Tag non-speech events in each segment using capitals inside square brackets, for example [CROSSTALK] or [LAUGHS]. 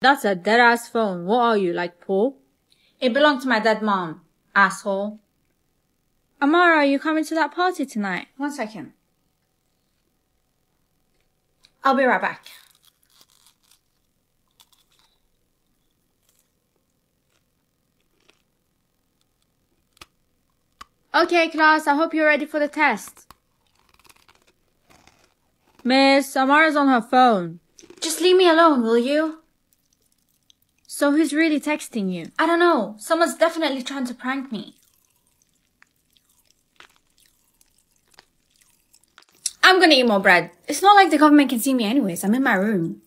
That's a dead ass phone. What are you, like Paul? It belonged to my dead mom, asshole. Amara, are you coming to that party tonight? One second. I'll be right back. Okay, class, I hope you're ready for the test. Miss, Amara's on her phone. Just leave me alone, will you? So who's really texting you? I don't know. Someone's definitely trying to prank me. I'm gonna eat more bread. It's not like the government can see me anyways. I'm in my room.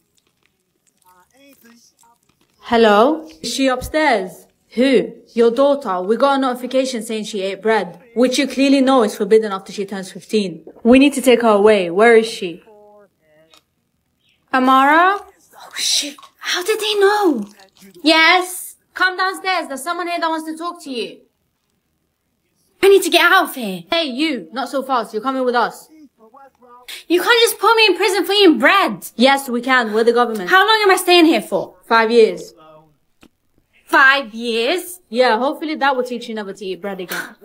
Hello? Is she upstairs? Who? Your daughter. We got a notification saying she ate bread, which you clearly know is forbidden after she turns 15. We need to take her away. Where is she? Amara? Oh shit. How did they know? Yes. Come downstairs. There's someone here that wants to talk to you. I need to get out of here. Hey, you. Not so fast. You're coming with us. You can't just put me in prison for eating bread. Yes, we can. We're the government. How long am I staying here for? Five years. Five years? Yeah, hopefully that will teach you never to eat bread again.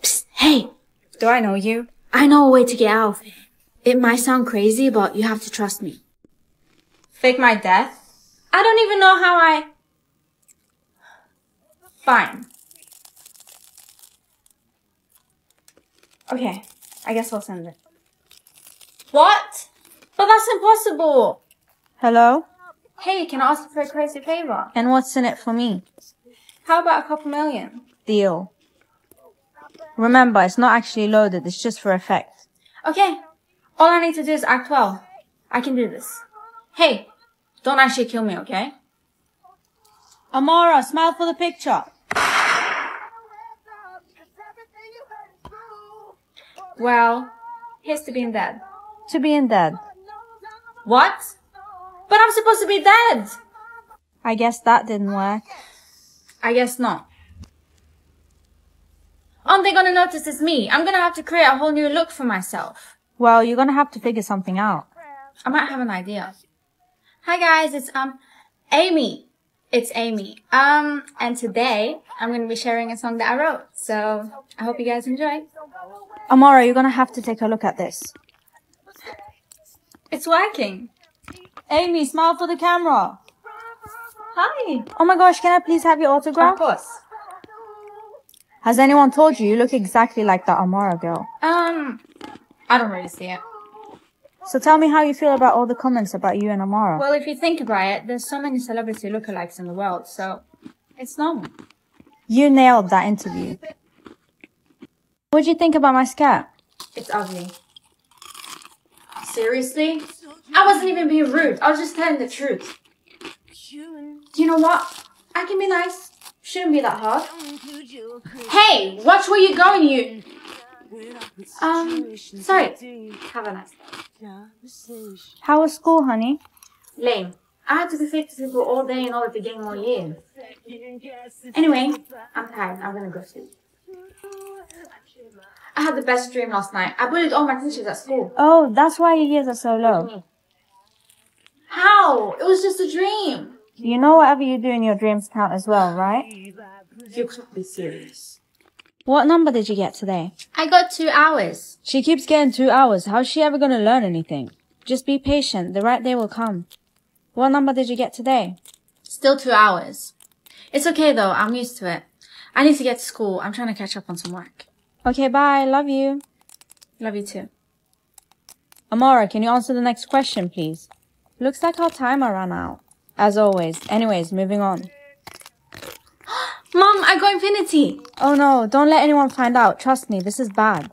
Psst, hey. Do I know you? I know a way to get out of here. It might sound crazy, but you have to trust me. Fake my death? I don't even know how I... Fine. Okay, I guess I'll send it. What? But that's impossible. Hello? Hey, can I ask you for a crazy favor? And what's in it for me? How about a couple million? Deal. Remember, it's not actually loaded, it's just for effect. Okay. All I need to do is act well. I can do this. Hey, don't actually kill me, okay? Amara, smile for the picture. Well, here's to being dead. To being dead. What? But I'm supposed to be dead! I guess that didn't work. I guess not. Aren't they gonna notice it's me? I'm gonna have to create a whole new look for myself. Well, you're gonna have to figure something out. I might have an idea. Hi guys, it's, um, Amy. It's Amy. Um, and today I'm gonna be sharing a song that I wrote. So I hope you guys enjoy. Amara, you're gonna have to take a look at this. It's working. Amy, smile for the camera. Hi. Oh my gosh, can I please have your autograph? Of course. Has anyone told you you look exactly like that Amara girl? Um, I don't really see it. So tell me how you feel about all the comments about you and Amara. Well, if you think about it, there's so many celebrity lookalikes in the world, so it's normal. You nailed that interview. What'd you think about my skirt? It's ugly. Seriously? I wasn't even being rude. I was just telling the truth. You know what? I can be nice. Shouldn't be that hard. Hey, watch where you're going, you. Um, sorry. Have a nice day. How was school, honey? Lame. I had to be fake to people all day in order to gain more years. Anyway, I'm tired. I'm gonna go sleep. I had the best dream last night. I bullied all my teachers at school. Oh, that's why your years are so low. How? It was just a dream. You know whatever you do in your dreams count as well, right? You can't be serious. What number did you get today? I got two hours. She keeps getting two hours. How's she ever gonna learn anything? Just be patient. The right day will come. What number did you get today? Still two hours. It's okay though. I'm used to it. I need to get to school. I'm trying to catch up on some work. Okay, bye. Love you. Love you too. Amara, can you answer the next question, please? Looks like our timer ran out. As always. Anyways, moving on. Mom, I got infinity. Oh no, don't let anyone find out. Trust me, this is bad.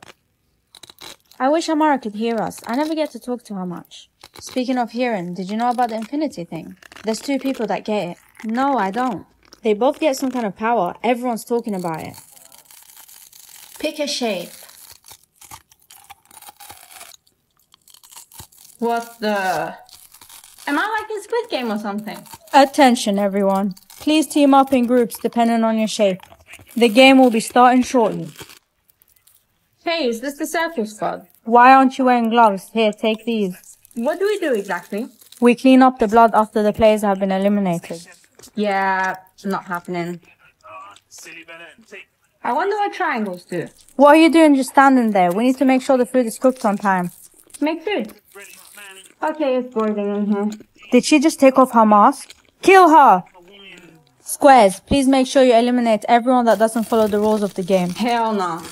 I wish Amara could hear us. I never get to talk to her much. Speaking of hearing, did you know about the infinity thing? There's two people that get it. No, I don't. They both get some kind of power. Everyone's talking about it. Pick a shape. What the? Am I like in Squid Game or something? Attention, everyone. Please team up in groups depending on your shape. The game will be starting shortly. Hey, is this the circle squad? Why aren't you wearing gloves? Here, take these. What do we do exactly? We clean up the blood after the players have been eliminated. Yeah, not happening. I wonder what triangles do. What are you doing just standing there? We need to make sure the food is cooked on time. Make food. Okay, it's boiling in here. Did she just take off her mask? Kill her! Squares, please make sure you eliminate everyone that doesn't follow the rules of the game. Hell no.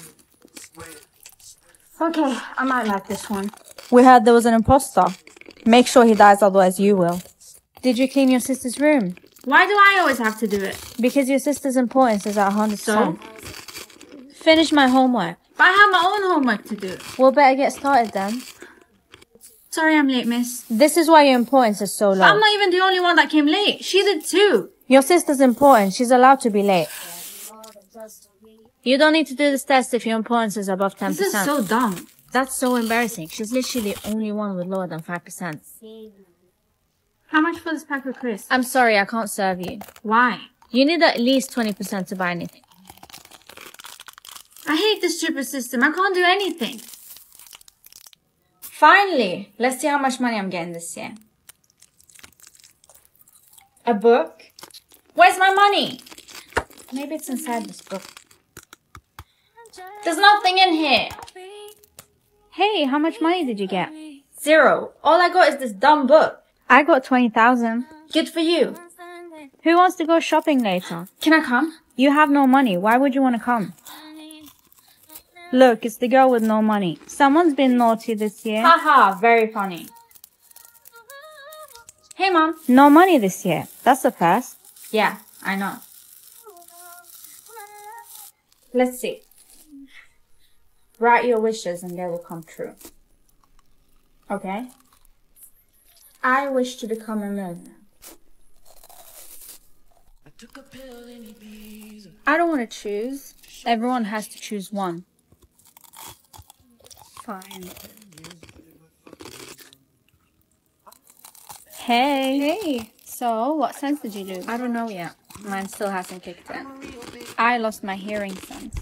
Okay, I might like this one. We heard there was an imposter. Make sure he dies, otherwise you will. Did you clean your sister's room? Why do I always have to do it? Because your sister's importance is at 100%. So? Finish my homework. But I have my own homework to do. We'll better get started then. Sorry I'm late, miss. This is why your importance is so low. I'm not even the only one that came late. She did too. Your sister's important. She's allowed to be late. You don't need to do this test if your importance is above 10%. This is so dumb. That's so embarrassing. She's literally the only one with lower than 5%. How much for this pack of crisps? I'm sorry, I can't serve you. Why? You need at least 20% to buy anything. I hate this stupid system. I can't do anything. Finally, let's see how much money I'm getting this year. A book? Where's my money? Maybe it's inside this book. There's nothing in here. Hey, how much money did you get? Zero. All I got is this dumb book. I got 20,000. Good for you. Who wants to go shopping later? Can I come? You have no money. Why would you want to come? Look, it's the girl with no money. Someone's been naughty this year. Haha, very funny. Hey, Mom. No money this year. That's a first. Yeah, I know. Let's see. Write your wishes and they will come true. Okay? I wish to become a millionaire. I don't want to choose. Everyone has to choose one. Fine. Hey. Hey. So, what sense did you lose? I don't know yet. Mine still hasn't kicked in. I lost my hearing sense.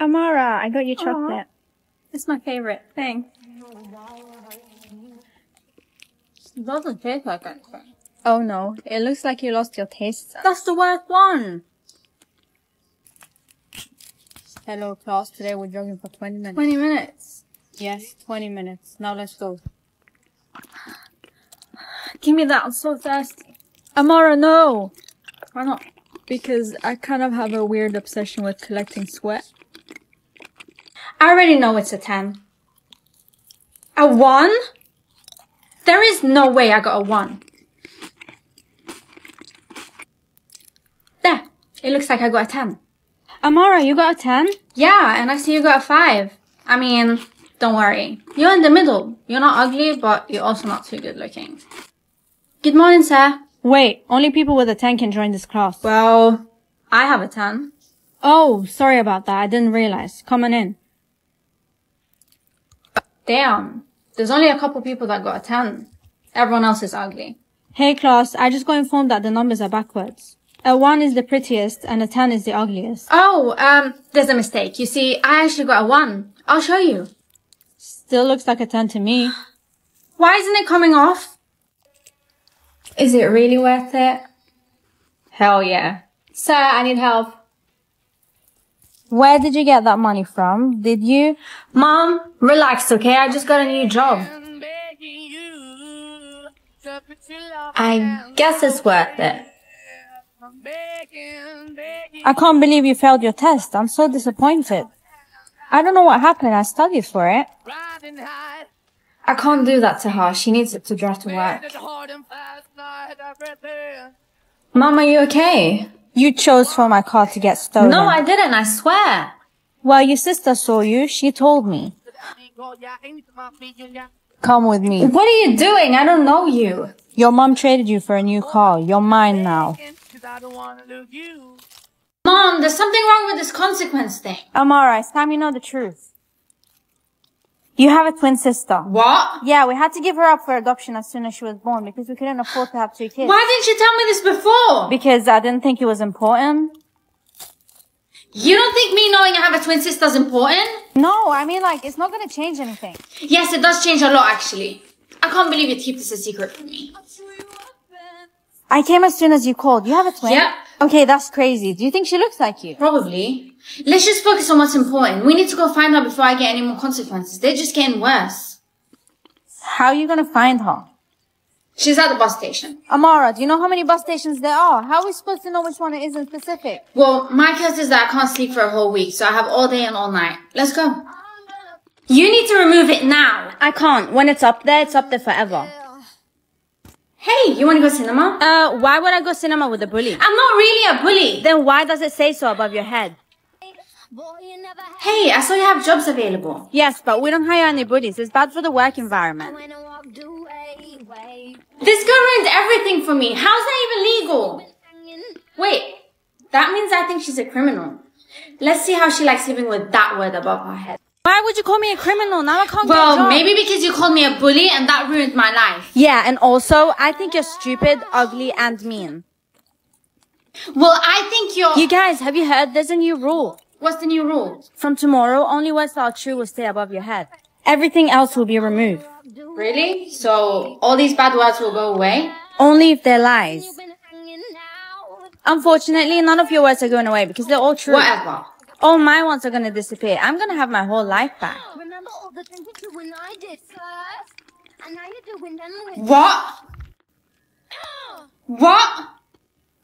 Amara, I got you chocolate. Aww. It's my favorite thing. It doesn't taste like anything. Oh no, it looks like you lost your taste sense. That's the worst one. Hello class, today we're jogging for 20 minutes. 20 minutes? Yes, 20 minutes. Now let's go. Give me that, I'm so thirsty. Amara, no! Why not? Because I kind of have a weird obsession with collecting sweat. I already know it's a 10. A 1? There is no way I got a 1. There. It looks like I got a 10. Amara, you got a 10? Yeah, and I see you got a 5. I mean, don't worry. You're in the middle. You're not ugly, but you're also not too good looking. Good morning, sir. Wait, only people with a 10 can join this class. Well, I have a 10. Oh, sorry about that. I didn't realize. Come on in. Damn. There's only a couple people that got a 10. Everyone else is ugly. Hey class, I just got informed that the numbers are backwards. A 1 is the prettiest and a 10 is the ugliest. Oh, um, there's a mistake. You see, I actually got a 1. I'll show you. Still looks like a 10 to me. Why isn't it coming off? Is it really worth it? Hell yeah. Sir, I need help. Where did you get that money from? Did you? Mom, relax, okay? I just got a new job. I guess it's worth it. I can't believe you failed your test. I'm so disappointed. I don't know what happened. I studied for it. I can't do that to her. She needs it to drive to work. Mom, are you okay? You chose for my car to get stolen. No, I didn't. I swear. Well, your sister saw you. She told me. Come with me. What are you doing? I don't know you. Your mom traded you for a new car. You're mine now. Mom, there's something wrong with this consequence thing. Amara, it's time you know the truth. You have a twin sister. What? Yeah, we had to give her up for adoption as soon as she was born because we couldn't afford to have two kids. Why didn't you tell me this before? Because I didn't think it was important. You don't think me knowing I have a twin sister is important? No, I mean like, it's not gonna change anything. Yes, it does change a lot actually. I can't believe you keep this a secret from me. I came as soon as you called. You have a twin? Yep. Okay, that's crazy. Do you think she looks like you? Probably. Let's just focus on what's important. We need to go find her before I get any more consequences. They're just getting worse. How are you gonna find her? She's at the bus station. Amara, do you know how many bus stations there are? How are we supposed to know which one it is in specific? Well, my case is that I can't sleep for a whole week, so I have all day and all night. Let's go. You need to remove it now. I can't. When it's up there, it's up there forever. Hey, you wanna go cinema? Uh, why would I go cinema with a bully? I'm not really a bully. Then why does it say so above your head? Hey, I saw you have jobs available. Yes, but we don't hire any bullies. It's bad for the work environment. This girl ruined everything for me. How's that even legal? Wait, that means I think she's a criminal. Let's see how she likes living with that word above her head. Why would you call me a criminal? Now I can't get a Well, maybe because you called me a bully and that ruined my life. Yeah, and also, I think you're stupid, ugly, and mean. Well, I think you're... You guys, have you heard? There's a new rule. What's the new rule? From tomorrow, only words that are true will stay above your head. Everything else will be removed. Really? So all these bad words will go away? Only if they're lies. Unfortunately, none of your words are going away because they're all true. Whatever. All my ones are going to disappear. I'm going to have my whole life back. [GASPS] Remember all the things you and I did first? And now you're doing them with What? [GASPS] What?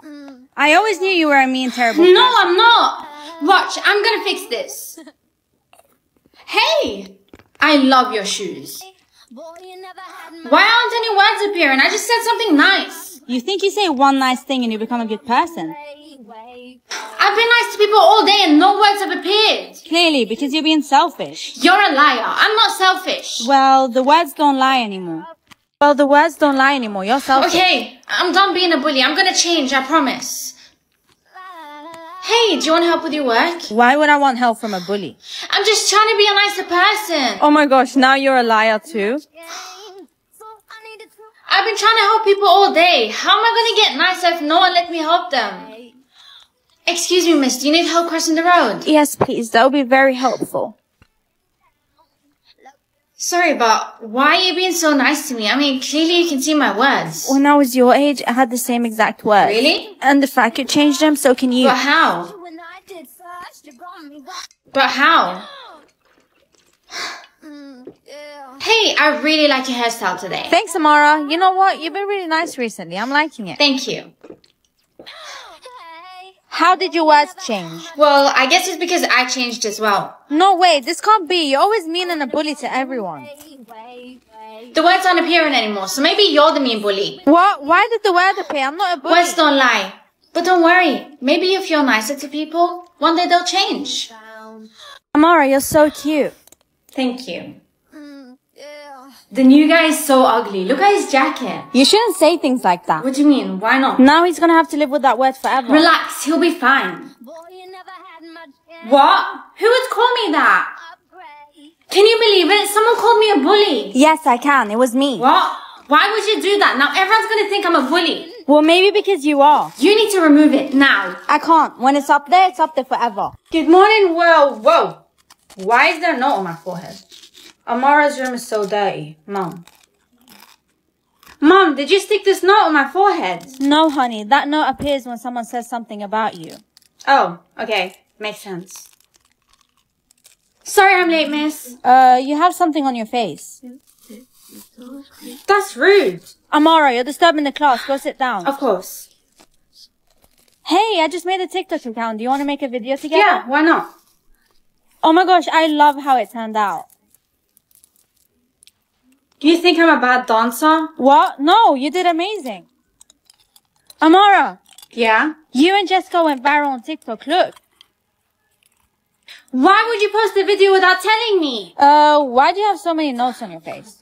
Mm. I always knew you were a mean, terrible No, I'm not. Watch, I'm gonna fix this. [LAUGHS] Hey! I love your shoes. Boy, you never had Why aren't any words appearing? I just said something nice. You think you say one nice thing and you become a good person? Way. I've been nice to people all day and no words have appeared. Clearly, because you're being selfish. You're a liar. I'm not selfish. Well, the words don't lie anymore. Well, the words don't lie anymore. You're selfish. Okay, I'm done being a bully. I'm gonna change, I promise. Hey, do you want help with your work? Why would I want help from a bully? I'm just trying to be a nicer person. Oh my gosh, now you're a liar too? I've been trying to help people all day. How am I gonna get nicer if no one let me help them? Excuse me, miss, do you need help crossing the road? Yes, please. That would be very helpful. Sorry, but why are you being so nice to me? I mean, clearly you can see my words. When I was your age, I had the same exact words. Really? And the fact you changed them, so can you. But how? I did first. You got me. Got, But how? Hey, I really like your hairstyle today. Thanks, Amara. You know what? You've been really nice recently. I'm liking it. Thank you. Hey. How did your words change? Well, I guess it's because I changed as well. No way, this can't be. You're always mean and a bully to everyone. The words aren't appearing anymore, so maybe you're the mean bully. What? Why did the word appear? I'm not a bully. Words don't lie. But don't worry. Maybe if you're nicer to people, one day they'll change. Down. Amara, you're so cute. Thank you. The new guy is so ugly. Look at his jacket. You shouldn't say things like that. What do you mean? Why not? Now he's gonna have to live with that word forever. Relax, he'll be fine. Boy, you never had much. What? Who would call me that? Can you believe it? Someone called me a bully. Yes, I can. It was me. What? Why would you do that? Now everyone's gonna think I'm a bully. Well, maybe because you are. You need to remove it now. I can't. When it's up there, it's up there forever. Good morning, well, whoa. Why is there a note on my forehead? Amara's room is so dirty. Mom. Mom, did you stick this note on my forehead? No, honey. That note appears when someone says something about you. Oh, okay. Makes sense. Sorry I'm late, miss. Uh, you have something on your face. That's rude. Amara, you're disturbing the class. Go sit down. Of course. Hey, I just made a TikTok account. Do you want to make a video together? Yeah, why not? Oh my gosh, I love how it turned out. Do you think I'm a bad dancer? What? No, you did amazing. Amara, Yeah. you and Jessica went viral on TikTok. Look. Why would you post the video without telling me? Uh, why do you have so many notes on your face?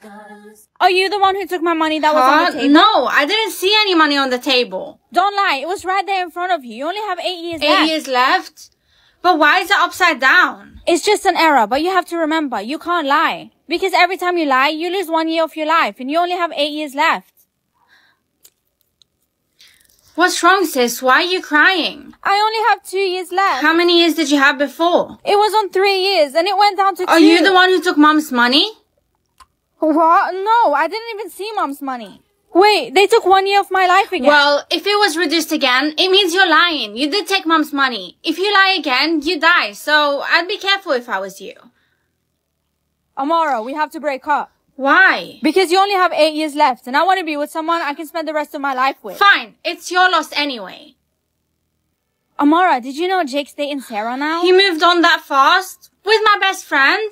Are you the one who took my money that was on the table? No, I didn't see any money on the table. Don't lie. It was right there in front of you. You only have eight years Eight left. years left? But why is it upside down? It's just an error, but you have to remember, you can't lie. Because every time you lie, you lose one year of your life, and you only have eight years left. What's wrong, sis? Why are you crying? I only have two years left. How many years did you have before? It was on three years, and it went down to Are two. you the one who took mom's money? What? No, I didn't even see mom's money. Wait, they took one year of my life again. Well, if it was reduced again, it means you're lying. You did take mom's money. If you lie again, you die. So I'd be careful if I was you. Amara, we have to break up. Why? Because you only have eight years left, and I want to be with someone I can spend the rest of my life with. Fine, it's your loss anyway. Amara, did you know Jake's dating Sarah now? He moved on that fast? With my best friend?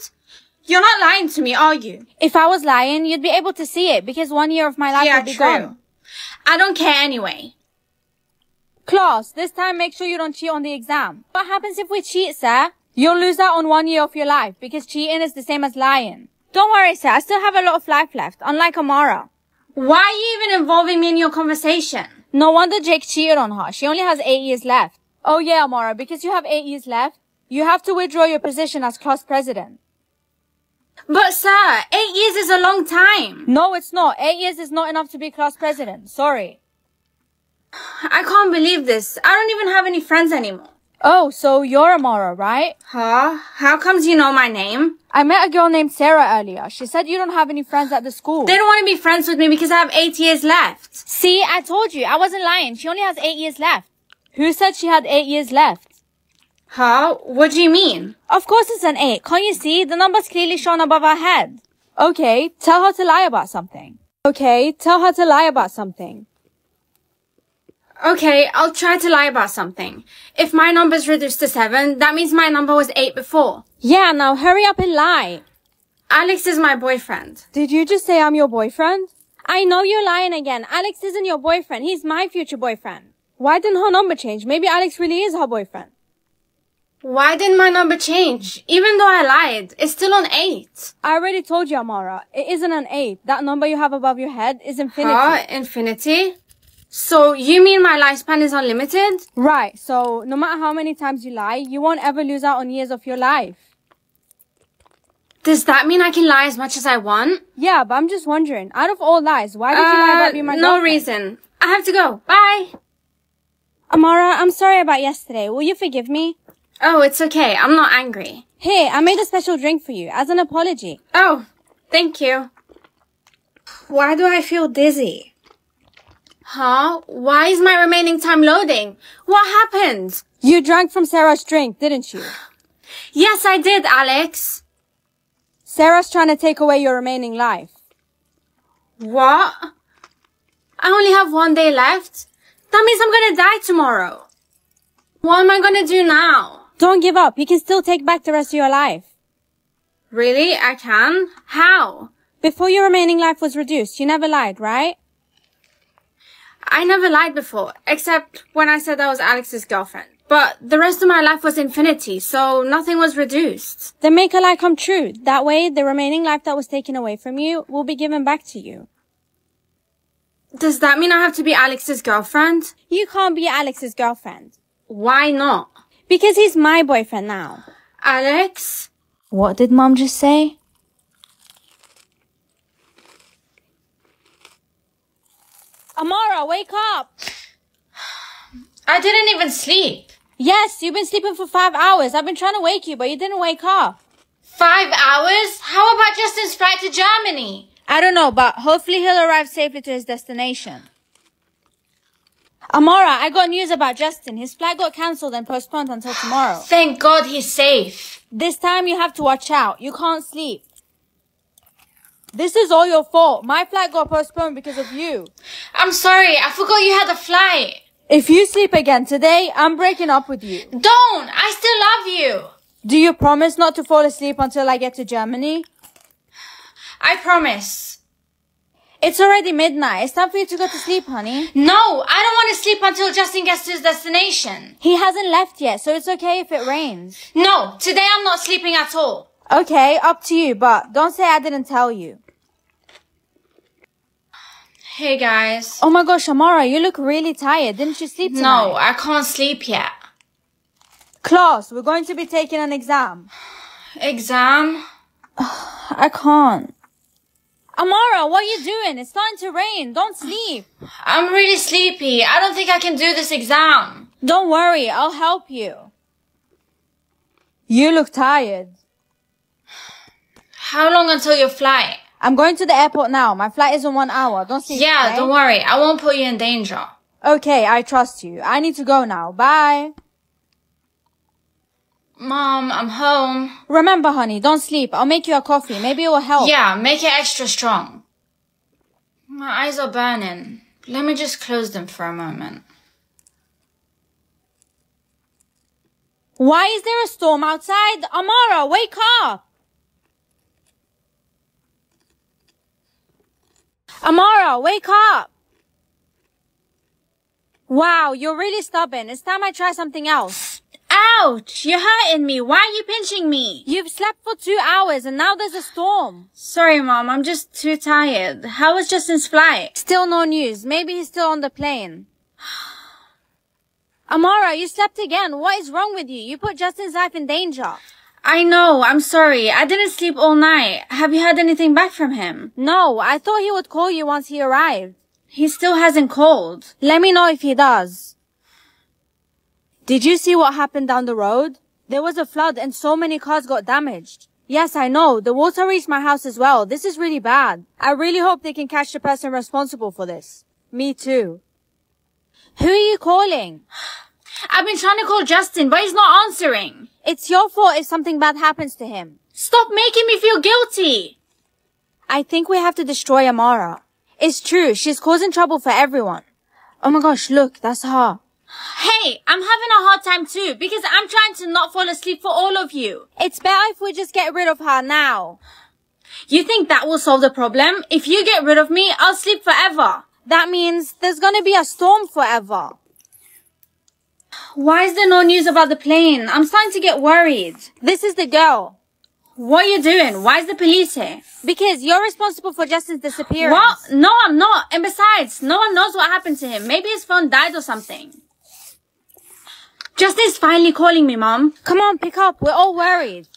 You're not lying to me, are you? If I was lying, you'd be able to see it because one year of my life yeah, would be true. gone. I don't care anyway. Class, this time make sure you don't cheat on the exam. What happens if we cheat, sir? You'll lose out on one year of your life because cheating is the same as lying. Don't worry, sir. I still have a lot of life left, unlike Amara. Why are you even involving me in your conversation? No wonder Jake cheated on her. She only has eight years left. Oh yeah, Amara, because you have eight years left, you have to withdraw your position as class president. But sir, eight years is a long time. No, it's not. Eight years is not enough to be class president. Sorry. [SIGHS] I can't believe this. I don't even have any friends anymore. Oh, so you're Amara, right? Huh? How comes you know my name? I met a girl named Sarah earlier. She said you don't have any friends at the school. They don't want to be friends with me because I have eight years left. See, I told you. I wasn't lying. She only has eight years left. Who said she had eight years left? Huh? What do you mean? Of course it's an eight. Can't you see? The number's clearly shown above her head. Okay, tell her to lie about something. Okay, tell her to lie about something. Okay, I'll try to lie about something. If my number's reduced to seven, that means my number was eight before. Yeah, now hurry up and lie. Alex is my boyfriend. Did you just say I'm your boyfriend? I know you're lying again. Alex isn't your boyfriend. He's my future boyfriend. Why didn't her number change? Maybe Alex really is her boyfriend. Why didn't my number change? Even though I lied, it's still on eight. I already told you, Amara. It isn't an eight. That number you have above your head is infinity. Huh? Infinity? So you mean my lifespan is unlimited? Right. So no matter how many times you lie, you won't ever lose out on years of your life. Does that mean I can lie as much as I want? Yeah, but I'm just wondering, out of all lies, why did you lie about being my Uh, no girlfriend? reason. I have to go. Bye. Amara, I'm sorry about yesterday. Will you forgive me? Oh, it's okay. I'm not angry. Here, I made a special drink for you as an apology. Oh, thank you. Why do I feel dizzy? Huh? Why is my remaining time loading? What happened? You drank from Sarah's drink, didn't you? Yes, I did, Alex. Sarah's trying to take away your remaining life. What? I only have one day left? That means I'm gonna die tomorrow. What am I gonna do now? Don't give up. You can still take back the rest of your life. Really? I can? How? Before your remaining life was reduced, you never lied, right? I never lied before, except when I said I was Alex's girlfriend. But the rest of my life was infinity, so nothing was reduced. Then make a lie come true. That way, the remaining life that was taken away from you will be given back to you. Does that mean I have to be Alex's girlfriend? You can't be Alex's girlfriend. Why not? Because he's my boyfriend now. Alex? What did mom just say? Amara, wake up! I didn't even sleep. Yes, you've been sleeping for five hours. I've been trying to wake you, but you didn't wake up. Five hours? How about Justin's flight to Germany? I don't know, but hopefully he'll arrive safely to his destination. Amara, I got news about Justin. His flight got cancelled and postponed until tomorrow. [SIGHS] Thank God he's safe. This time you have to watch out. You can't sleep. This is all your fault. My flight got postponed because of you. I'm sorry, I forgot you had a flight. If you sleep again today, I'm breaking up with you. Don't! I still love you. Do you promise not to fall asleep until I get to Germany? I promise. It's already midnight. It's time for you to go to sleep, honey. No, I don't want to sleep until Justin gets to his destination. He hasn't left yet, so it's okay if it rains. No, today I'm not sleeping at all. Okay, up to you, but don't say I didn't tell you. Hey guys. Oh my gosh, Amara, you look really tired. Didn't you sleep tonight? No, I can't sleep yet. Class, we're going to be taking an exam. Exam? [SIGHS] I can't. Amara, what are you doing? It's starting to rain. Don't sleep. I'm really sleepy. I don't think I can do this exam. Don't worry, I'll help you. You look tired. How long until your flight? I'm going to the airport now. My flight is in one hour. Don't sleep. Yeah, okay? don't worry. I won't put you in danger. Okay, I trust you. I need to go now. Bye. Mom, I'm home. Remember, honey, don't sleep. I'll make you a coffee. Maybe it will help. Yeah, make it extra strong. My eyes are burning. Let me just close them for a moment. Why is there a storm outside? Amara, wake up! Amara, wake up! Wow, you're really stubborn. It's time I try something else. Ouch! You're hurting me. Why are you pinching me? You've slept for two hours and now there's a storm. Sorry, Mom. I'm just too tired. How was Justin's flight? Still no news. Maybe he's still on the plane. [GASPS] Amara, you slept again. What is wrong with you? You put Justin's life in danger. I know. I'm sorry. I didn't sleep all night. Have you heard anything back from him? No, I thought he would call you once he arrived. He still hasn't called. Let me know if he does. Did you see what happened down the road? There was a flood and so many cars got damaged. Yes, I know. The water reached my house as well. This is really bad. I really hope they can catch the person responsible for this. Me too. Who are you calling? I've been trying to call Justin, but he's not answering. It's your fault if something bad happens to him. Stop making me feel guilty. I think we have to destroy Amara. It's true. She's causing trouble for everyone. Oh my gosh, look, that's her. Hey, I'm having a hard time too because I'm trying to not fall asleep for all of you. It's better if we just get rid of her now. You think that will solve the problem? If you get rid of me, I'll sleep forever. That means there's gonna be a storm forever. Why is there no news about the plane? I'm starting to get worried. This is the girl. What are you doing? Why is the police here? Because you're responsible for Justin's disappearance. What? No, I'm not. And besides, no one knows what happened to him. Maybe his phone died or something. Justin's finally calling me, Mom. Come on, pick up. We're all worried.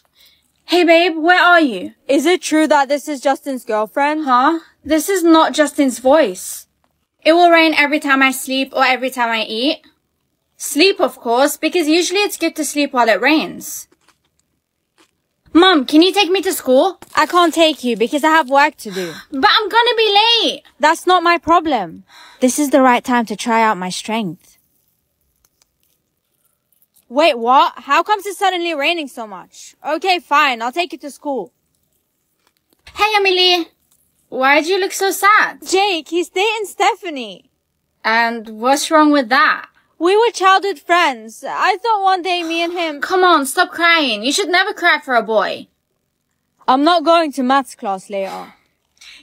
Hey, babe, where are you? Is it true that this is Justin's girlfriend? Huh? This is not Justin's voice. It will rain every time I sleep or every time I eat. Sleep, of course, because usually it's good to sleep while it rains. Mom, can you take me to school? I can't take you because I have work to do. But I'm gonna be late. That's not my problem. This is the right time to try out my strength. Wait, what? How comes it's suddenly raining so much? Okay, fine. I'll take you to school. Hey, Emily. Why do you look so sad? Jake, he's dating Stephanie. And what's wrong with that? We were childhood friends. I thought one day me and him... Come on, stop crying. You should never cry for a boy. I'm not going to maths class later.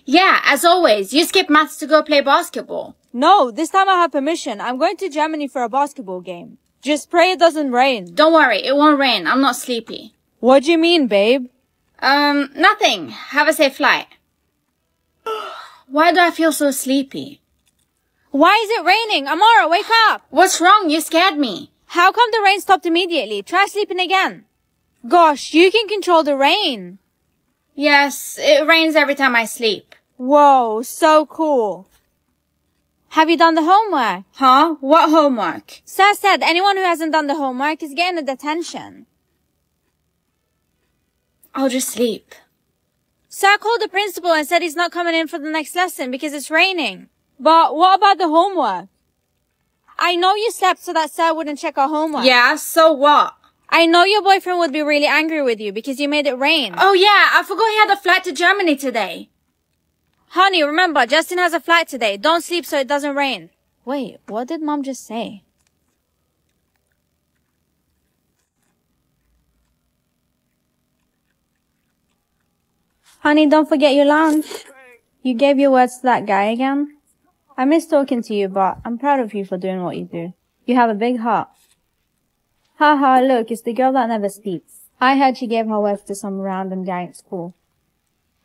Yeah, as always, you skip maths to go play basketball. No, this time I have permission. I'm going to Germany for a basketball game. Just pray it doesn't rain. Don't worry, it won't rain. I'm not sleepy. What do you mean, babe? Um, nothing. Have a safe flight. [GASPS] Why do I feel so sleepy? Why is it raining? Amara, wake up! What's wrong? You scared me. How come the rain stopped immediately? Try sleeping again. Gosh, you can control the rain. Yes, it rains every time I sleep. Whoa, so cool. Have you done the homework? Huh? What homework? Sir said anyone who hasn't done the homework is getting a detention. I'll just sleep. Sir called the principal and said he's not coming in for the next lesson because it's raining. But what about the homework? I know you slept so that Sir wouldn't check our homework. Yeah, so what? I know your boyfriend would be really angry with you because you made it rain. Oh yeah, I forgot he had a flight to Germany today. Honey, remember, Justin has a flight today. Don't sleep so it doesn't rain. Wait, what did mom just say? Honey, don't forget your lunch. You gave your words to that guy again? I miss talking to you, but I'm proud of you for doing what you do. You have a big heart. Haha, look, it's the girl that never sleeps. I heard she gave her words to some random guy at school.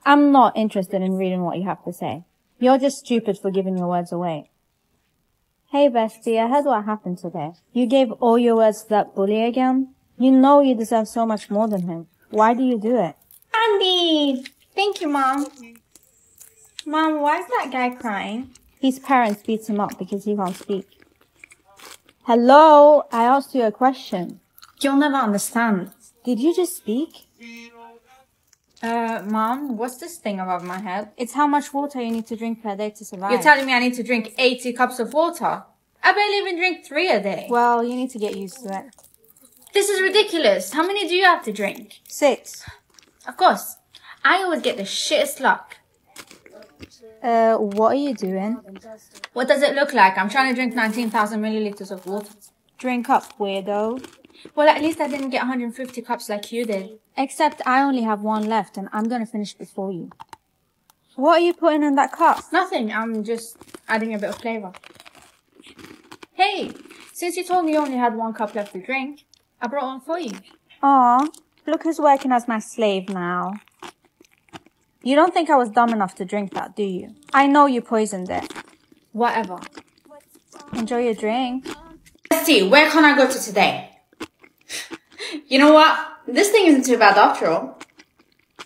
I'm not interested in reading what you have to say. You're just stupid for giving your words away. Hey bestie, I heard what happened today. You gave all your words to that bully again? You know you deserve so much more than him. Why do you do it? Andy! Thank you, Mom. Mom, why is that guy crying? His parents beat him up because he can't speak. Hello, I asked you a question. You'll never understand. Did you just speak? Uh, Mom, what's this thing above my head? It's how much water you need to drink per day to survive. You're telling me I need to drink 80 cups of water? I barely even drink three a day. Well, you need to get used to it. This is ridiculous. How many do you have to drink? Six. Of course. I always get the shittest luck. Uh, what are you doing? What does it look like? I'm trying to drink 19,000 milliliters of water. Drink up, weirdo. Well, at least I didn't get 150 cups like you did. Except I only have one left and I'm gonna finish before you. What are you putting in that cup? Nothing. I'm just adding a bit of flavor. Hey, since you told me you only had one cup left to drink, I brought one for you. Aw, look who's working as my slave now. You don't think I was dumb enough to drink that, do you? I know you poisoned it. Whatever. Enjoy your drink. Let's see, where can I go to today? [LAUGHS] You know what? This thing isn't too bad after all.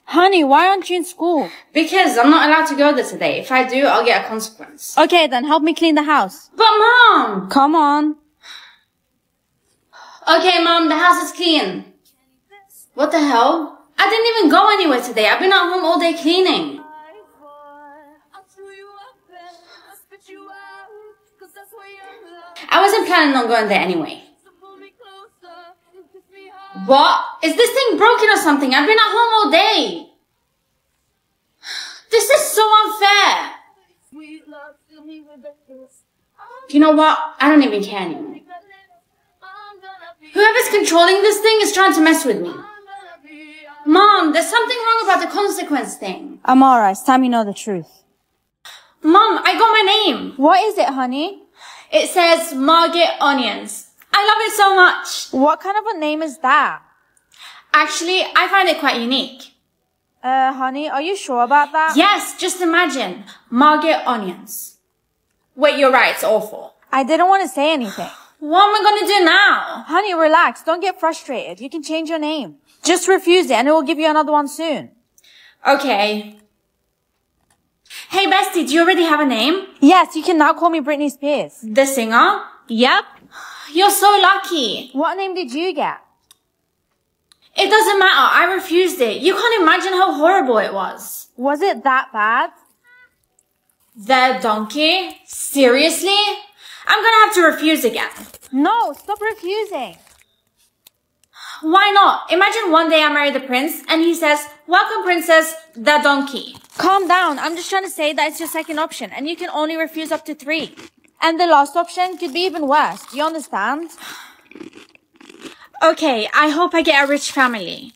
Honey, why aren't you in school? Because I'm not allowed to go there today. If I do, I'll get a consequence. Okay, then help me clean the house. But mom! Come on. Okay, mom, the house is clean. What the hell? I didn't even go anywhere today. I've been at home all day cleaning. I wasn't planning on going there anyway. What? Is this thing broken or something? I've been at home all day. This is so unfair. You know what? I don't even care anymore. Whoever's controlling this thing is trying to mess with me. Mom, there's something wrong about the consequence thing. Amara, it's time you know the truth. Mom, I got my name. What is it, honey? It says Margaret Onions. I love it so much. What kind of a name is that? Actually, I find it quite unique. Uh, honey, are you sure about that? Yes, just imagine. Margaret Onions. Wait, you're right, it's awful. I didn't want to say anything. [GASPS] What am I gonna do now? Honey, relax. Don't get frustrated. You can change your name. Just refuse it and it will give you another one soon. Okay. Hey Bestie, do you already have a name? Yes, you can now call me Britney Spears. The singer? Yep. You're so lucky. What name did you get? It doesn't matter. I refused it. You can't imagine how horrible it was. Was it that bad? The donkey? Seriously? I'm gonna have to refuse again. No, stop refusing. Why not? Imagine one day I marry the prince and he says, welcome princess, the donkey. Calm down. I'm just trying to say that it's your second option and you can only refuse up to three. And the last option could be even worse. Do you understand? Okay, I hope I get a rich family.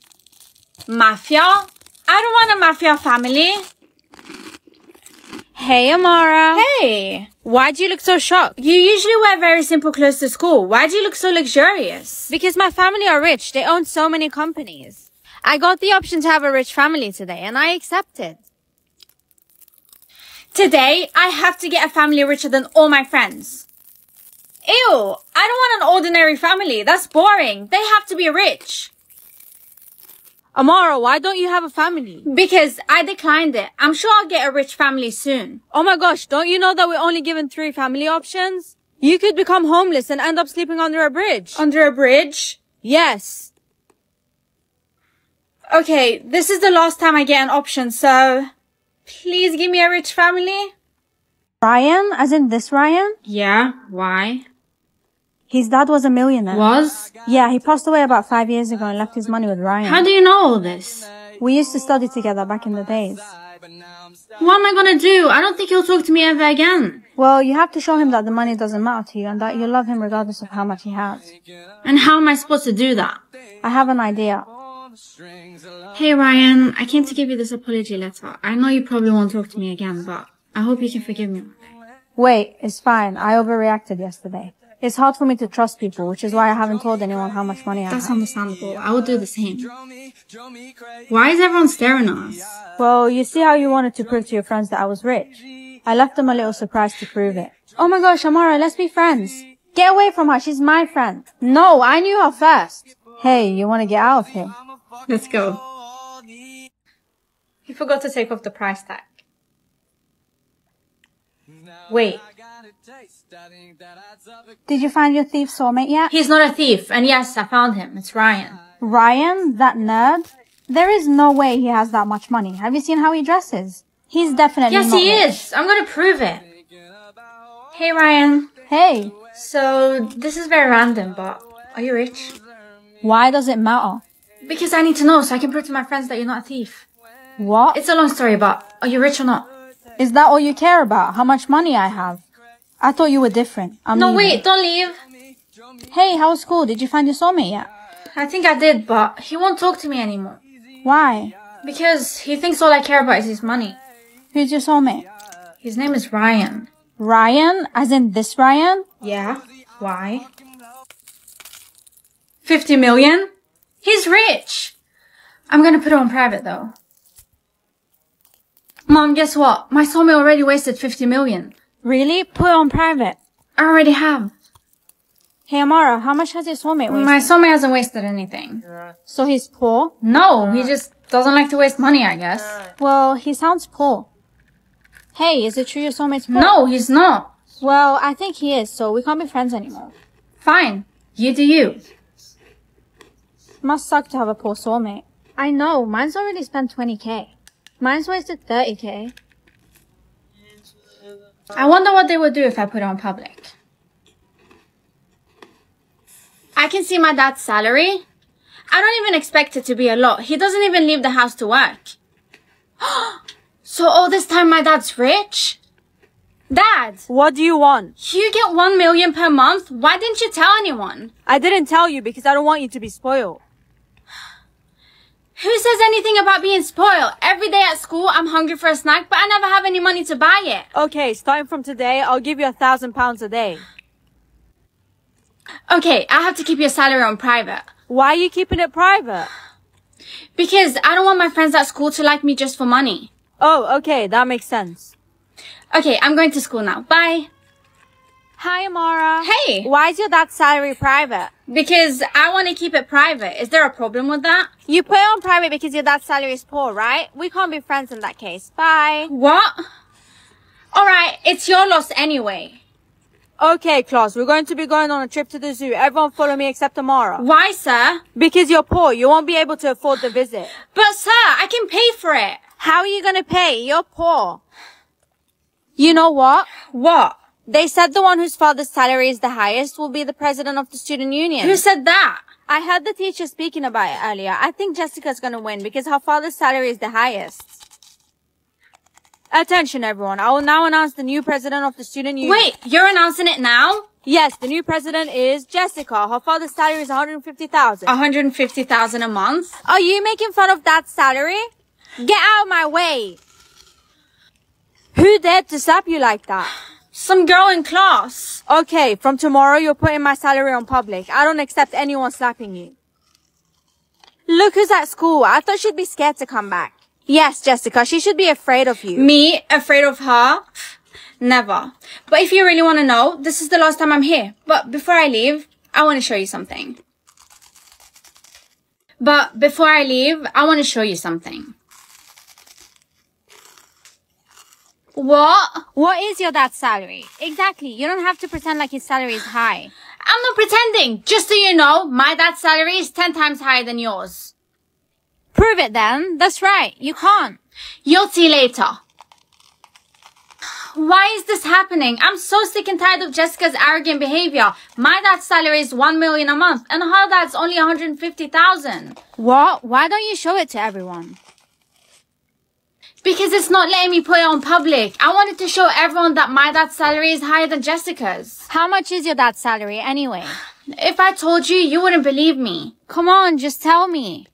Mafia? I don't want a mafia family. Hey, Amara. Hey, Why do you look so shocked? you usually wear very simple clothes to school. Why do you look so luxurious? Because my family are rich. They own so many companies. I got the option to have a rich family today and I accepted. Today, I have to get a family richer than all my friends. Ew, I don't want an ordinary family. That's boring. They have to be rich. Amara, why don't you have a family? Because I declined it. I'm sure I'll get a rich family soon. Oh my gosh, don't you know that we're only given three family options? You could become homeless and end up sleeping under a bridge. Under a bridge? Yes. Okay, this is the last time I get an option, so please give me a rich family. Ryan? As in this Ryan? Yeah, why? His dad was a millionaire. Was? Yeah, he passed away about five years ago and left his money with Ryan. How do you know all this? we used to study together back in the days. What am I gonna do? I don't think he'll talk to me ever again. Well, you have to show him that the money doesn't matter to you and that you love him regardless of how much he has. And how am I supposed to do that? I have an idea. Hey Ryan, I came to give you this apology letter. I know you probably won't talk to me again, but I hope you can forgive me. Wait, it's fine. I overreacted yesterday. It's hard for me to trust people, which is why I haven't told anyone how much money I That's have. That's understandable. I will do the same. Why is everyone staring at us? Well, you see how you wanted to prove to your friends that I was rich? I left them a little surprise to prove it. Oh my gosh, Amara, let's be friends. Get away from her. She's my friend. No, I knew her first. Hey, you want to get out of here? Let's go. You forgot to take off the price tag. Wait, Did you find your thief soulmate yet? he's not a thief, and yes, I found him. It's Ryan. Ryan, that nerd? There is no way he has that much money. Have you seen how he dresses? He's definitely Yes, he rich. is. I'm gonna prove it. Hey, Ryan. Hey, So, this is very random, but are you rich? why does it matter? Because I need to know so I can prove to my friends that you're not a thief. What? It's a long story, but are you rich or not? Is that all you care about? How much money I have? I thought you were different. I'm No, leaving. wait, don't leave. Hey, how was school? Did you find your soulmate yet? I think I did, but he won't talk to me anymore. Why? Because he thinks all I care about is his money. Who's your soulmate? His name is Ryan. Ryan? As in this Ryan? Yeah? Why? 50 million? He's rich! I'm gonna put it on private though. Mom, guess what? My soulmate already wasted 50 million. Really? Put it on private. I already have. Hey, Amara, how much has your soulmate wasted? My soulmate hasn't wasted anything. So he's poor? No, he just doesn't like to waste money, I guess. Well, he sounds poor. Hey, is it true your soulmate's poor? No, he's not. Well, I think he is, so we can't be friends anymore. Fine. You do you. Must suck to have a poor soulmate. I know, mine's already spent 20k. Mine's wasted 30k. I wonder what they would do if I put it on public. I can see my dad's salary. I don't even expect it to be a lot. He doesn't even leave the house to work. [GASPS] so all this time my dad's rich? Dad, What do you want? you get one million per month. Why didn't you tell anyone? I didn't tell you because I don't want you to be spoiled. Who says anything about being spoiled? Every day at school, I'm hungry for a snack, but I never have any money to buy it. Okay, starting from today, I'll give you a thousand pounds a day. Okay, I have to keep your salary on private. Why are you keeping it private? Because I don't want my friends at school to like me just for money. Oh, okay, that makes sense. Okay, I'm going to school now. Bye. Hi, Amara. Hey! Why is your dad's salary private? Because I want to keep it private. Is there a problem with that? You put it on private because your dad's salary is poor, right? We can't be friends in that case. Bye. What? Alright, it's your loss anyway. Okay, class, we're going to be going on a trip to the zoo. Everyone follow me except Amara. Why, sir? Because you're poor, you won't be able to afford the visit. But sir, I can pay for it. How are you gonna pay? You're poor. You know what? What? They said the one whose father's salary is the highest will be the president of the student union. Who said that? I heard the teacher speaking about it earlier. I think Jessica's gonna win because her father's salary is the highest. Attention everyone, I will now announce the new president of the student union. Wait, you're announcing it now? Yes, the new president is Jessica. Her father's salary is 150,000. 150,000 a month? Are you making fun of that salary? Get out of my way! Who dared to slap you like that? Some girl in class. Okay, from tomorrow you're putting my salary on public. I don't accept anyone slapping you. Look who's at school. I thought she'd be scared to come back. Yes, Jessica, she should be afraid of you. Me, afraid of her? Never. But if you really want to know, this is the last time I'm here. But before I leave, I want to show you something. But before I leave, I want to show you something. What? What is your dad's salary? Exactly. You don't have to pretend like his salary is high. I'm not pretending. Just so you know, my dad's salary is 10 times higher than yours. Prove it then. That's right. You can't. You'll see later. Why is this happening? I'm so sick and tired of Jessica's arrogant behavior. My dad's salary is 1 million a month and her dad's only 150,000. What? Why don't you show it to everyone? Because it's not letting me put it on public. I wanted to show everyone that my dad's salary is higher than Jessica's. How much is your dad's salary anyway? [SIGHS] If I told you, you wouldn't believe me. Come on, just tell me.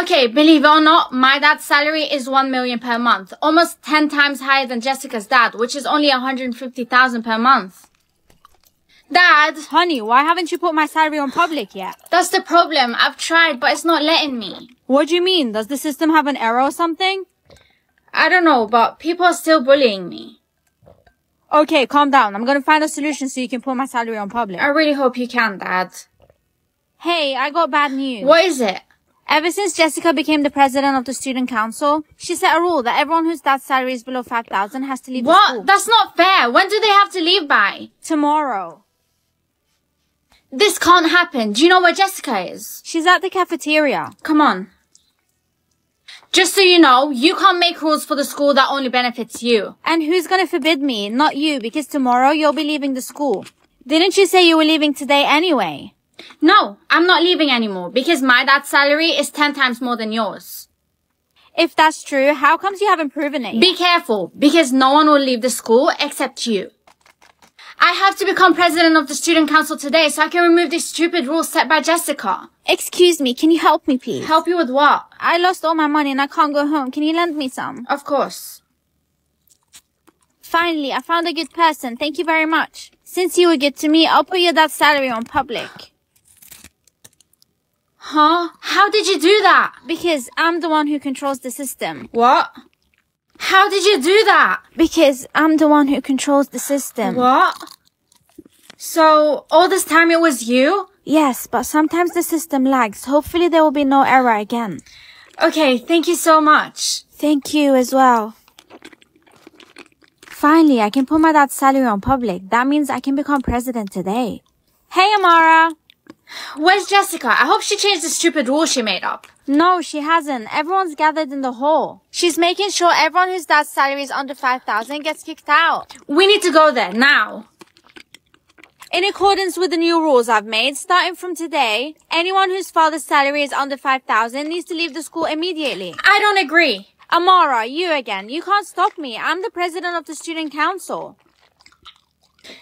Okay, believe it or not, my dad's salary is 1 million per month. Almost 10 times higher than Jessica's dad, which is only 150,000 per month. Dad, Honey, why haven't you put my salary on public yet? that's the problem. I've tried, but it's not letting me. What do you mean? Does the system have an error or something? I don't know, but people are still bullying me. Okay, calm down. I'm gonna find a solution so you can put my salary on public. I really hope you can, Dad. Hey, I got bad news. What is it? Ever since Jessica became the president of the student council, she set a rule that everyone whose dad's salary is below 5,000 has to leave the What? That's not fair. When do they have to leave by? Tomorrow. This can't happen. Do you know where Jessica is? She's at the cafeteria. Come on. Just so you know, you can't make rules for the school that only benefits you. And who's gonna forbid me? Not you, because tomorrow you'll be leaving the school. Didn't you say you were leaving today anyway? No, I'm not leaving anymore because my dad's salary is 10 times more than yours. If that's true, how comes you haven't proven it? Be careful because no one will leave the school except you. I have to become president of the student council today so I can remove these stupid rules set by Jessica. Excuse me, can you help me please? Help you with what? I lost all my money and I can't go home. Can you lend me some? Of course. Finally, I found a good person. Thank you very much. Since you were good to me, I'll put your dad's salary on public. Huh? How did you do that? Because I'm the one who controls the system. What? How did you do that? Because I'm the one who controls the system. What? So, all this time it was you? Yes, but sometimes the system lags. Hopefully there will be no error again. Okay, thank you so much. Thank you as well. Finally, I can put my dad's salary on public. That means I can become president today. Hey, Amara. Where's Jessica? I hope she changed the stupid rule she made up. No, she hasn't. Everyone's gathered in the hall. She's making sure everyone whose dad's salary is under 5,000 gets kicked out. We need to go there now. In accordance with the new rules I've made, starting from today, anyone whose father's salary is under 5,000 needs to leave the school immediately. I don't agree. Amara, you again. You can't stop me. I'm the president of the student council.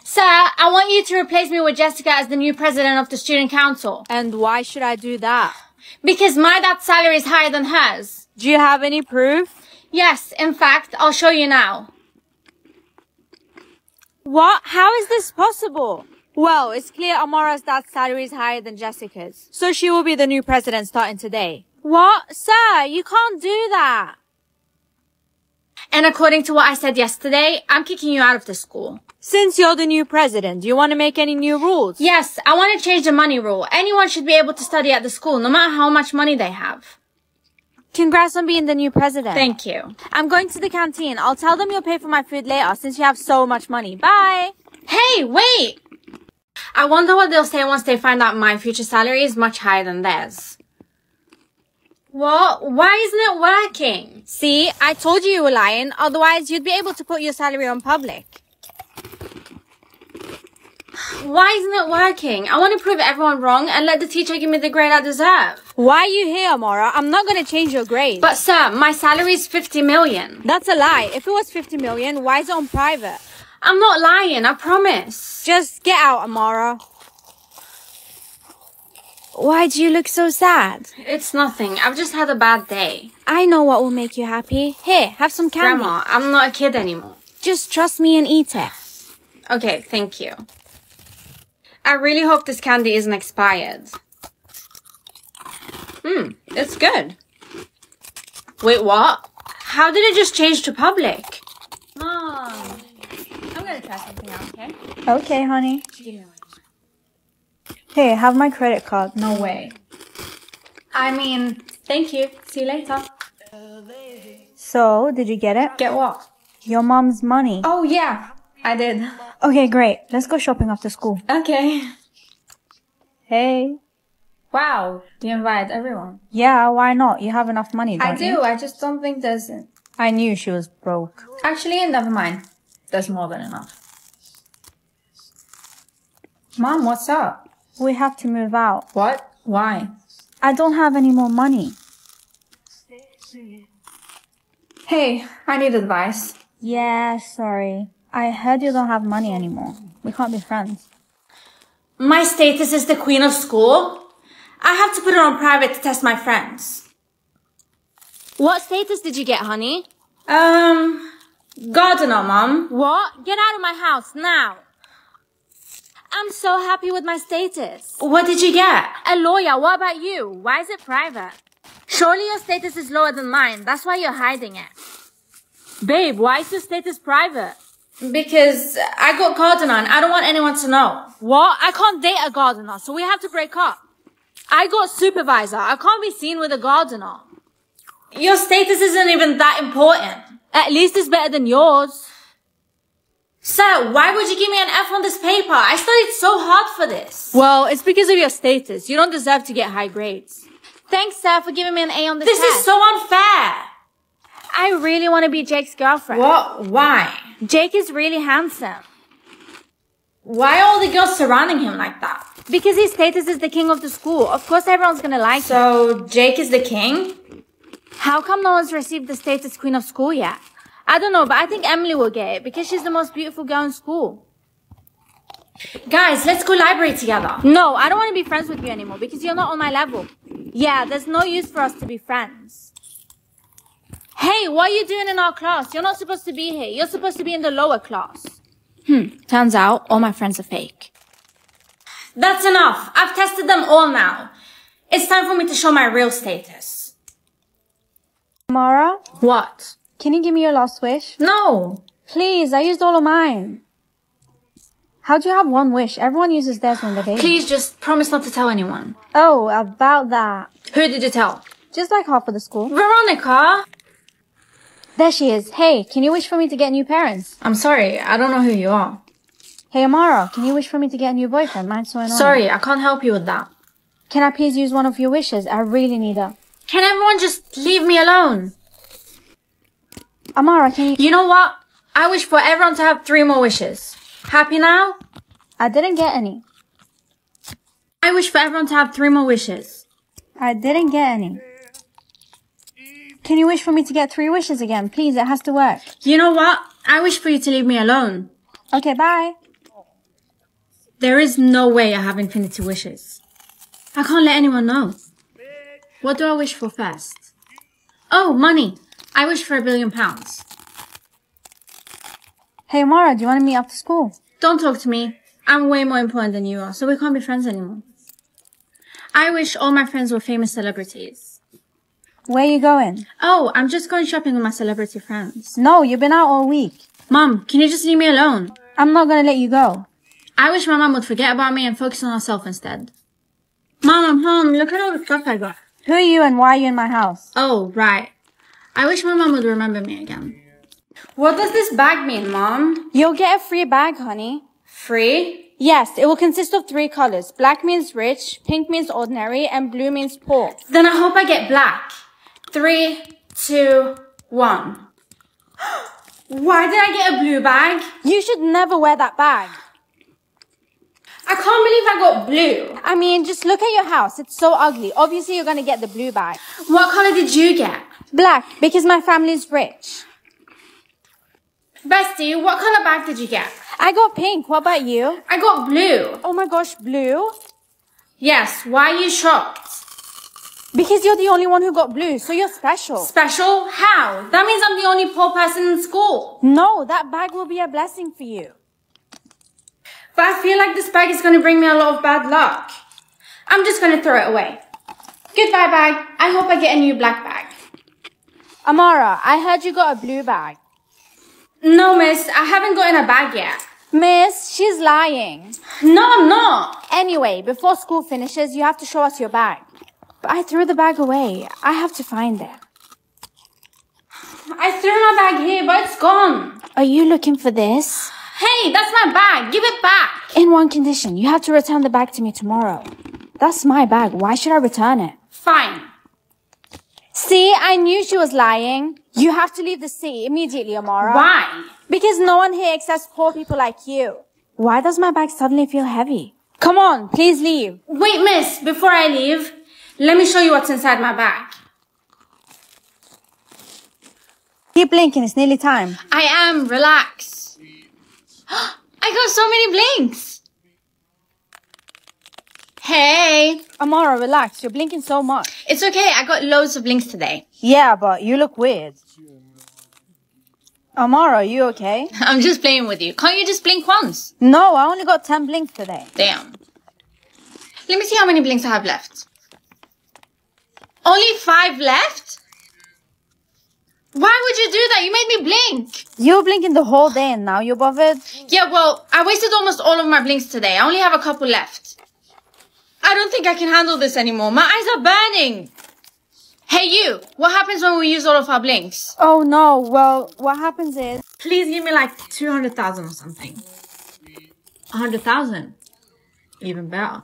Sir, I want you to replace me with Jessica as the new president of the student council. And why should I do that? Because my dad's salary is higher than hers. Do you have any proof? Yes, in fact, I'll show you now. What? How is this possible? Well, it's clear Amara's dad's salary is higher than Jessica's. So she will be the new president starting today. What? Sir, you can't do that. And according to what I said yesterday, I'm kicking you out of the school. Since you're the new president, do you want to make any new rules? Yes, I want to change the money rule. Anyone should be able to study at the school, no matter how much money they have. Congrats on being the new president. Thank you. I'm going to the canteen. I'll tell them you'll pay for my food later since you have so much money. Bye. Hey, wait! I wonder what they'll say once they find out my future salary is much higher than theirs. What? Why isn't it working? See, I told you you were lying. Otherwise, you'd be able to put your salary on public. Why isn't it working? I want to prove everyone wrong and let the teacher give me the grade I deserve. Why are you here, Amara? I'm not going to change your grade. But sir, my salary is 50 million. That's a lie. If it was 50 million, why is it on private? I'm not lying, I promise. Just get out, Amara. Why do you look so sad? It's nothing. I've just had a bad day. I know what will make you happy. Here, have some candy. Grandma, I'm not a kid anymore. Just trust me and eat it. Okay, thank you. I really hope this candy isn't expired. Hmm, it's good. Wait, what? How did it just change to public? Mom, I'm gonna try something out, okay? Okay, honey. Hey, have my credit card. No way. I mean, thank you. See you later. So, did you get it? Get what? Your mom's money. Oh, yeah, I did. Okay, great. Let's go shopping after school. Okay. Hey. Wow, you invite everyone. Yeah, why not? You have enough money, don't I do, you? I just don't think there's. I knew she was broke. Actually, never mind. There's more than enough. Mom, what's up? We have to move out. What? Why? I don't have any more money. Hey, I need advice. Yeah, sorry. I heard you don't have money anymore. We can't be friends. My status is the queen of school. I have to put it on private to test my friends. What status did you get, honey? Um, gardener, mom. What? Get out of my house now. I'm so happy with my status. What did you get? A lawyer, what about you? Why is it private? Surely your status is lower than mine. That's why you're hiding it. Babe, why is your status private? Because I got gardener and I don't want anyone to know. What? I can't date a gardener, so we have to break up. I got supervisor. I can't be seen with a gardener. Your status isn't even that important. At least it's better than yours. Sir, why would you give me an F on this paper? I studied so hard for this. Well, it's because of your status. You don't deserve to get high grades. Thanks, sir, for giving me an A on the This test. "This is so unfair. I really want to be Jake's girlfriend. What? Why? Jake is really handsome. Why are all the girls surrounding him like that? Because his status is the king of the school. Of course everyone's gonna like him. So Jake is the king? How come no one's received the status queen of school yet? I don't know, but I think Emily will get it because she's the most beautiful girl in school. Guys, let's go library together. No, I don't want to be friends with you anymore because you're not on my level. Yeah, there's no use for us to be friends. Hey, what are you doing in our class? You're not supposed to be here. You're supposed to be in the lower class. Hmm, turns out all my friends are fake. That's enough. I've tested them all now. It's time for me to show my real status. Amara, What? can you give me your last wish? No. Please, I used all of mine. How do you have one wish? Everyone uses theirs when they're. Please just promise not to tell anyone. Oh, about that. Who did you tell? Just like half of the school. Veronica? There she is. Hey, can you wish for me to get new parents? I'm sorry, I don't know who you are. Hey, Amara, can you wish for me to get a new boyfriend? Mine's so annoying. Sorry, I can't help you with that. Can I please use one of your wishes? I really need her. Can everyone just leave me alone? Amara, can you? You know what? I wish for everyone to have three more wishes. Happy now? I didn't get any. I wish for everyone to have three more wishes. I didn't get any. Can you wish for me to get three wishes again? Please, it has to work. You know what? I wish for you to leave me alone. Okay, bye. There is no way I have infinity wishes. I can't let anyone know. What do I wish for first? Oh, money. I wish for a billion pounds. Hey, Mara, do you want to meet after school? Don't talk to me. I'm way more important than you are, so we can't be friends anymore. I wish all my friends were famous celebrities. Where are you going? Oh, I'm just going shopping with my celebrity friends. No, you've been out all week. Mom, can you just leave me alone? I'm not gonna let you go. I wish my mom would forget about me and focus on herself instead. Mom, I'm home. Look at all the stuff I got. Who are you and why are you in my house? Oh, right. I wish my mom would remember me again. What does this bag mean, Mom? You'll get a free bag, honey. Free? Yes, it will consist of three colors. Black means rich, pink means ordinary, and blue means poor. Then I hope I get black. Three, two, one. [GASPS] Why did I get a blue bag? You should never wear that bag. I can't believe I got blue. I mean, just look at your house. It's so ugly. Obviously, you're gonna get the blue bag. What color did you get? Black, because my family's rich. Bestie, what color bag did you get? I got pink. What about you? I got blue. Oh my gosh, blue? Yes, why are you shocked? Because you're the only one who got blue, so you're special. Special? How? That means I'm the only poor person in school. No, that bag will be a blessing for you. But I feel like this bag is going to bring me a lot of bad luck. I'm just going to throw it away. Goodbye bag. I hope I get a new black bag. Amara, I heard you got a blue bag. No, miss, I haven't gotten a bag yet. Miss, she's lying. No, I'm not. Anyway, before school finishes, you have to show us your bag. But I threw the bag away. I have to find it. I threw my bag here, but it's gone. Are you looking for this? Hey, that's my bag. Give it back. In one condition, you have to return the bag to me tomorrow. That's my bag. Why should I return it? Fine. See, I knew she was lying. You have to leave the city immediately, Amara. Why? Because no one here accepts poor people like you. Why does my bag suddenly feel heavy? Come on, please leave. Wait, miss, before I leave, let me show you what's inside my bag. Keep blinking, it's nearly time. I am. Relax. [GASPS] I got so many blinks. Hey. Amara, relax. You're blinking so much. It's okay. I got loads of blinks today. Yeah, but you look weird. Amara, are you okay? [LAUGHS] I'm just playing with you. Can't you just blink once? No, I only got 10 blinks today. Damn. Let me see how many blinks I have left. Only five left? Why would you do that? You made me blink. You were blinking the whole day and now you're bothered? Yeah, well, I wasted almost all of my blinks today. I only have a couple left. I don't think I can handle this anymore. My eyes are burning. Hey, you. What happens when we use all of our blinks? Oh no, well, what happens is... Please give me like 200,000 or something. 100,000. Even better.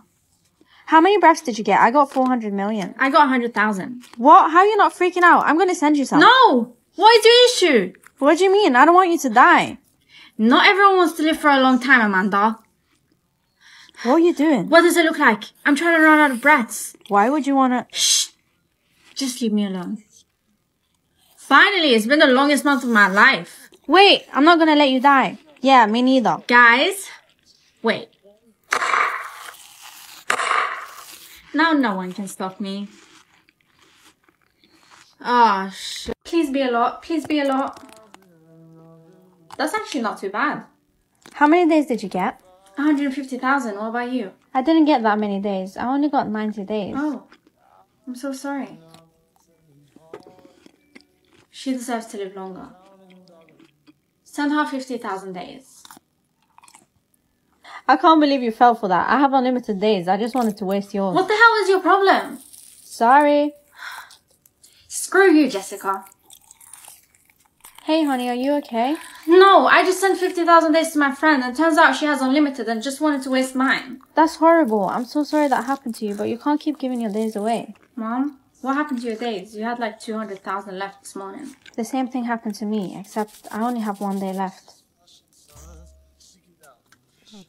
How many breaths did you get? I got 400 million. I got 100,000. What? How are you not freaking out? I'm gonna send you some. No! What is your issue? What do you mean? I don't want you to die. Not everyone wants to live for a long time, Amanda. What are you doing? What does it look like? I'm trying to run out of breaths. Why would you wanna? Shh. Just leave me alone. Finally, it's been the longest month of my life. Wait, I'm not gonna let you die. Yeah, me neither. Guys, wait. Now no one can stop me. Ah, sh. Please be a lot. Please be a lot. That's actually not too bad. How many days did you get? 150,000. What about you? I didn't get that many days. I only got 90 days. Oh, I'm so sorry. She deserves to live longer. Send her 50,000 days. I can't believe you fell for that. I have unlimited days. I just wanted to waste yours. What the hell is your problem? Sorry. Screw you, Jessica. Hey, honey, are you okay? No, I just sent 50,000 days to my friend and turns out she has unlimited and just wanted to waste mine. That's horrible. I'm so sorry that happened to you, but you can't keep giving your days away. Mom, what happened to your days? You had like 200,000 left this morning. The same thing happened to me, except I only have one day left.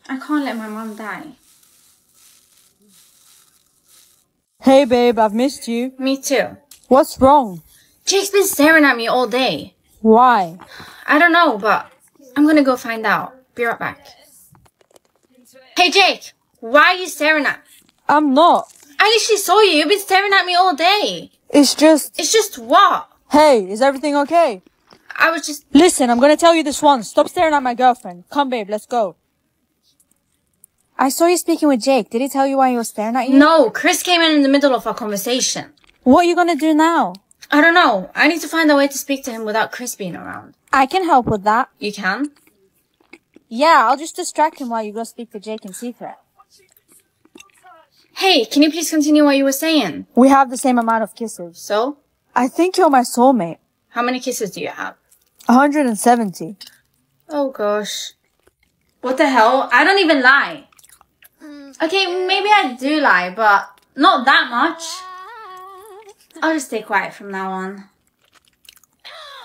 I can't let my mom die. Hey babe, I've missed you. Me too. What's wrong? Jake's been staring at me all day. Why? I don't know, but I'm gonna go find out. Be right back. Hey Jake, why are you staring at me? I'm not. I literally saw you. You've been staring at me all day. It's just. It's just what? Hey, is everything okay? I was just. Listen, I'm gonna tell you this once. Stop staring at my girlfriend. Come babe, let's go. I saw you speaking with Jake. Did he tell you why he was staring at you? No, Chris came in in the middle of our conversation. What are you gonna do now? I don't know. I need to find a way to speak to him without Chris being around. I can help with that. You can? Yeah, I'll just distract him while you go speak to Jake in secret. Hey, can you please continue what you were saying? We have the same amount of kisses. So, I think you're my soulmate. how many kisses do you have? 170. Oh gosh. What the hell? I don't even lie. Hmm. Okay, maybe I do lie, but not that much. I'll just stay quiet from now on.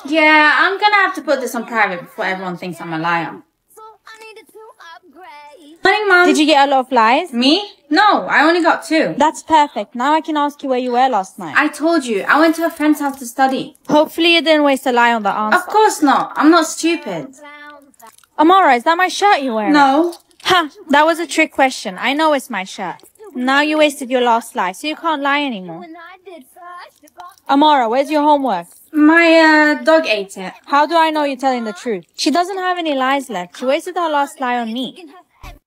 Yeah, I'm gonna have to put this on private before everyone thinks I'm a liar. So I needed to upgrade. Morning, Mom. Did you get a lot of lies? Me? No, I only got two. That's perfect. Now I can ask you where you were last night. I told you, I went to a friend's house to study. Hopefully you didn't waste a lie on that answer. Of course not. I'm not stupid. Amara, is that my shirt you're wearing? No. Ha! That was a trick question. I know it's my shirt. Now you wasted your last lie, so you can't lie anymore. When I did first, Amara, where's your homework? My uh, dog ate it. How do I know you're telling the truth? She doesn't have any lies left. She wasted her last lie on me.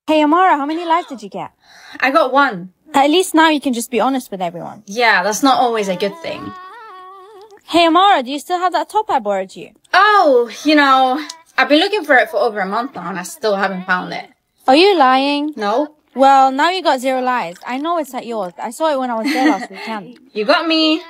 Hey Amara, how many lies did you get? I got one. At least now you can just be honest with everyone. Yeah, that's not always a good thing. Hey Amara, do you still have that top I borrowed you? Oh, you know, I've been looking for it for over a month now and I still haven't found it. Are you lying? No? Well, now you got zero lies. I know it's at yours. I saw it when I was there last weekend. [LAUGHS] You got me.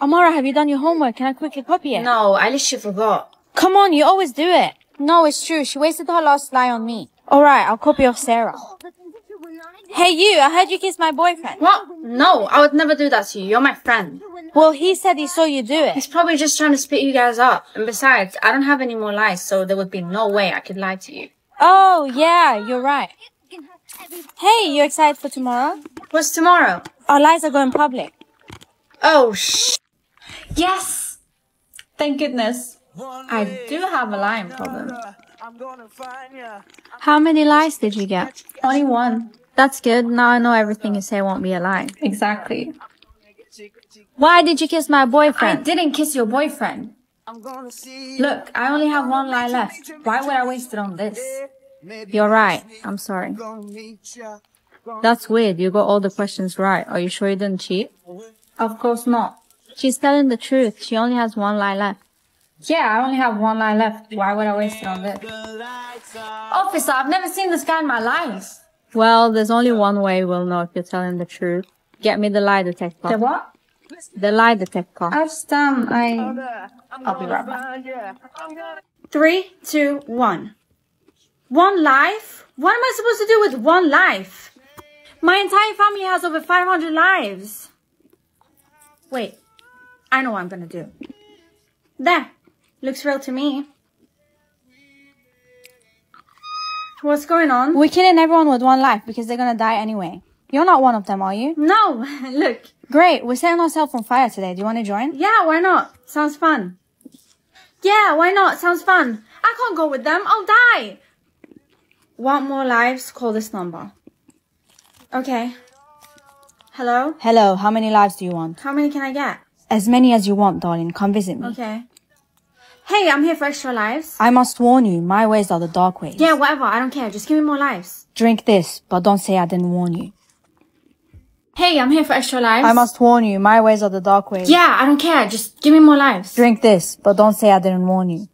Amara, have you done your homework? Can I quickly copy it? No, I literally forgot. Come on, you always do it. No, it's true. She wasted her last lie on me. Alright, I'll copy off Sarah. when I did Hey you, I heard you kissed my boyfriend. What? No, I would never do that to you. You're my friend. Well, he said he saw you do it. He's probably just trying to split you guys up. And besides, I don't have any more lies, so there would be no way I could lie to you. Oh, yeah, you're right. Hey, you excited for tomorrow? What's tomorrow? Our lies are going public. Oh, sh. Yes! Thank goodness. I do have a lying problem. How many lies did you get? Only one. That's good. Now I know everything you say won't be a lie. Exactly. Why did you kiss my boyfriend? I boyfriend? didn't kiss your boyfriend. Look, I only have one lie left. Why would I waste it on this? You're right. I'm sorry. That's weird. You got all the questions right. Are you sure you didn't cheat? Of course not. She's telling the truth. She only has one lie left. Yeah, I only have one lie left. Why would I waste it on this? Officer, I've never seen this guy in my life. Well, there's only one way we'll know if you're telling the truth. Get me the lie detector. The what? The lie detector. I just, um, I... I'll be right back. Three, two, one. One life? What am I supposed to do with one life? My entire family has over 500 lives. Wait, I know what I'm gonna do. There, looks real to me. What's going on? We're killing everyone with one life because they're gonna die anyway. You're not one of them, are you? No, [LAUGHS] look. Great, we're setting ourselves on fire today. Do you want to join? Yeah, why not? Sounds fun. Yeah, why not? Sounds fun. I can't go with them. I'll die. Want more lives? Call this number. Okay. Hello? Hello, how many lives do you want? How many can I get? As many as you want, darling. Come visit me. Okay. Hey, I'm here for extra lives. I must warn you, my ways are the dark ways. Yeah, whatever. I don't care. Just give me more lives. Drink this, but don't say I didn't warn you. Hey, I'm here for extra lives. I must warn you, my ways are the dark ways. Yeah, I don't care. Just give me more lives. Drink this, but don't say I didn't warn you.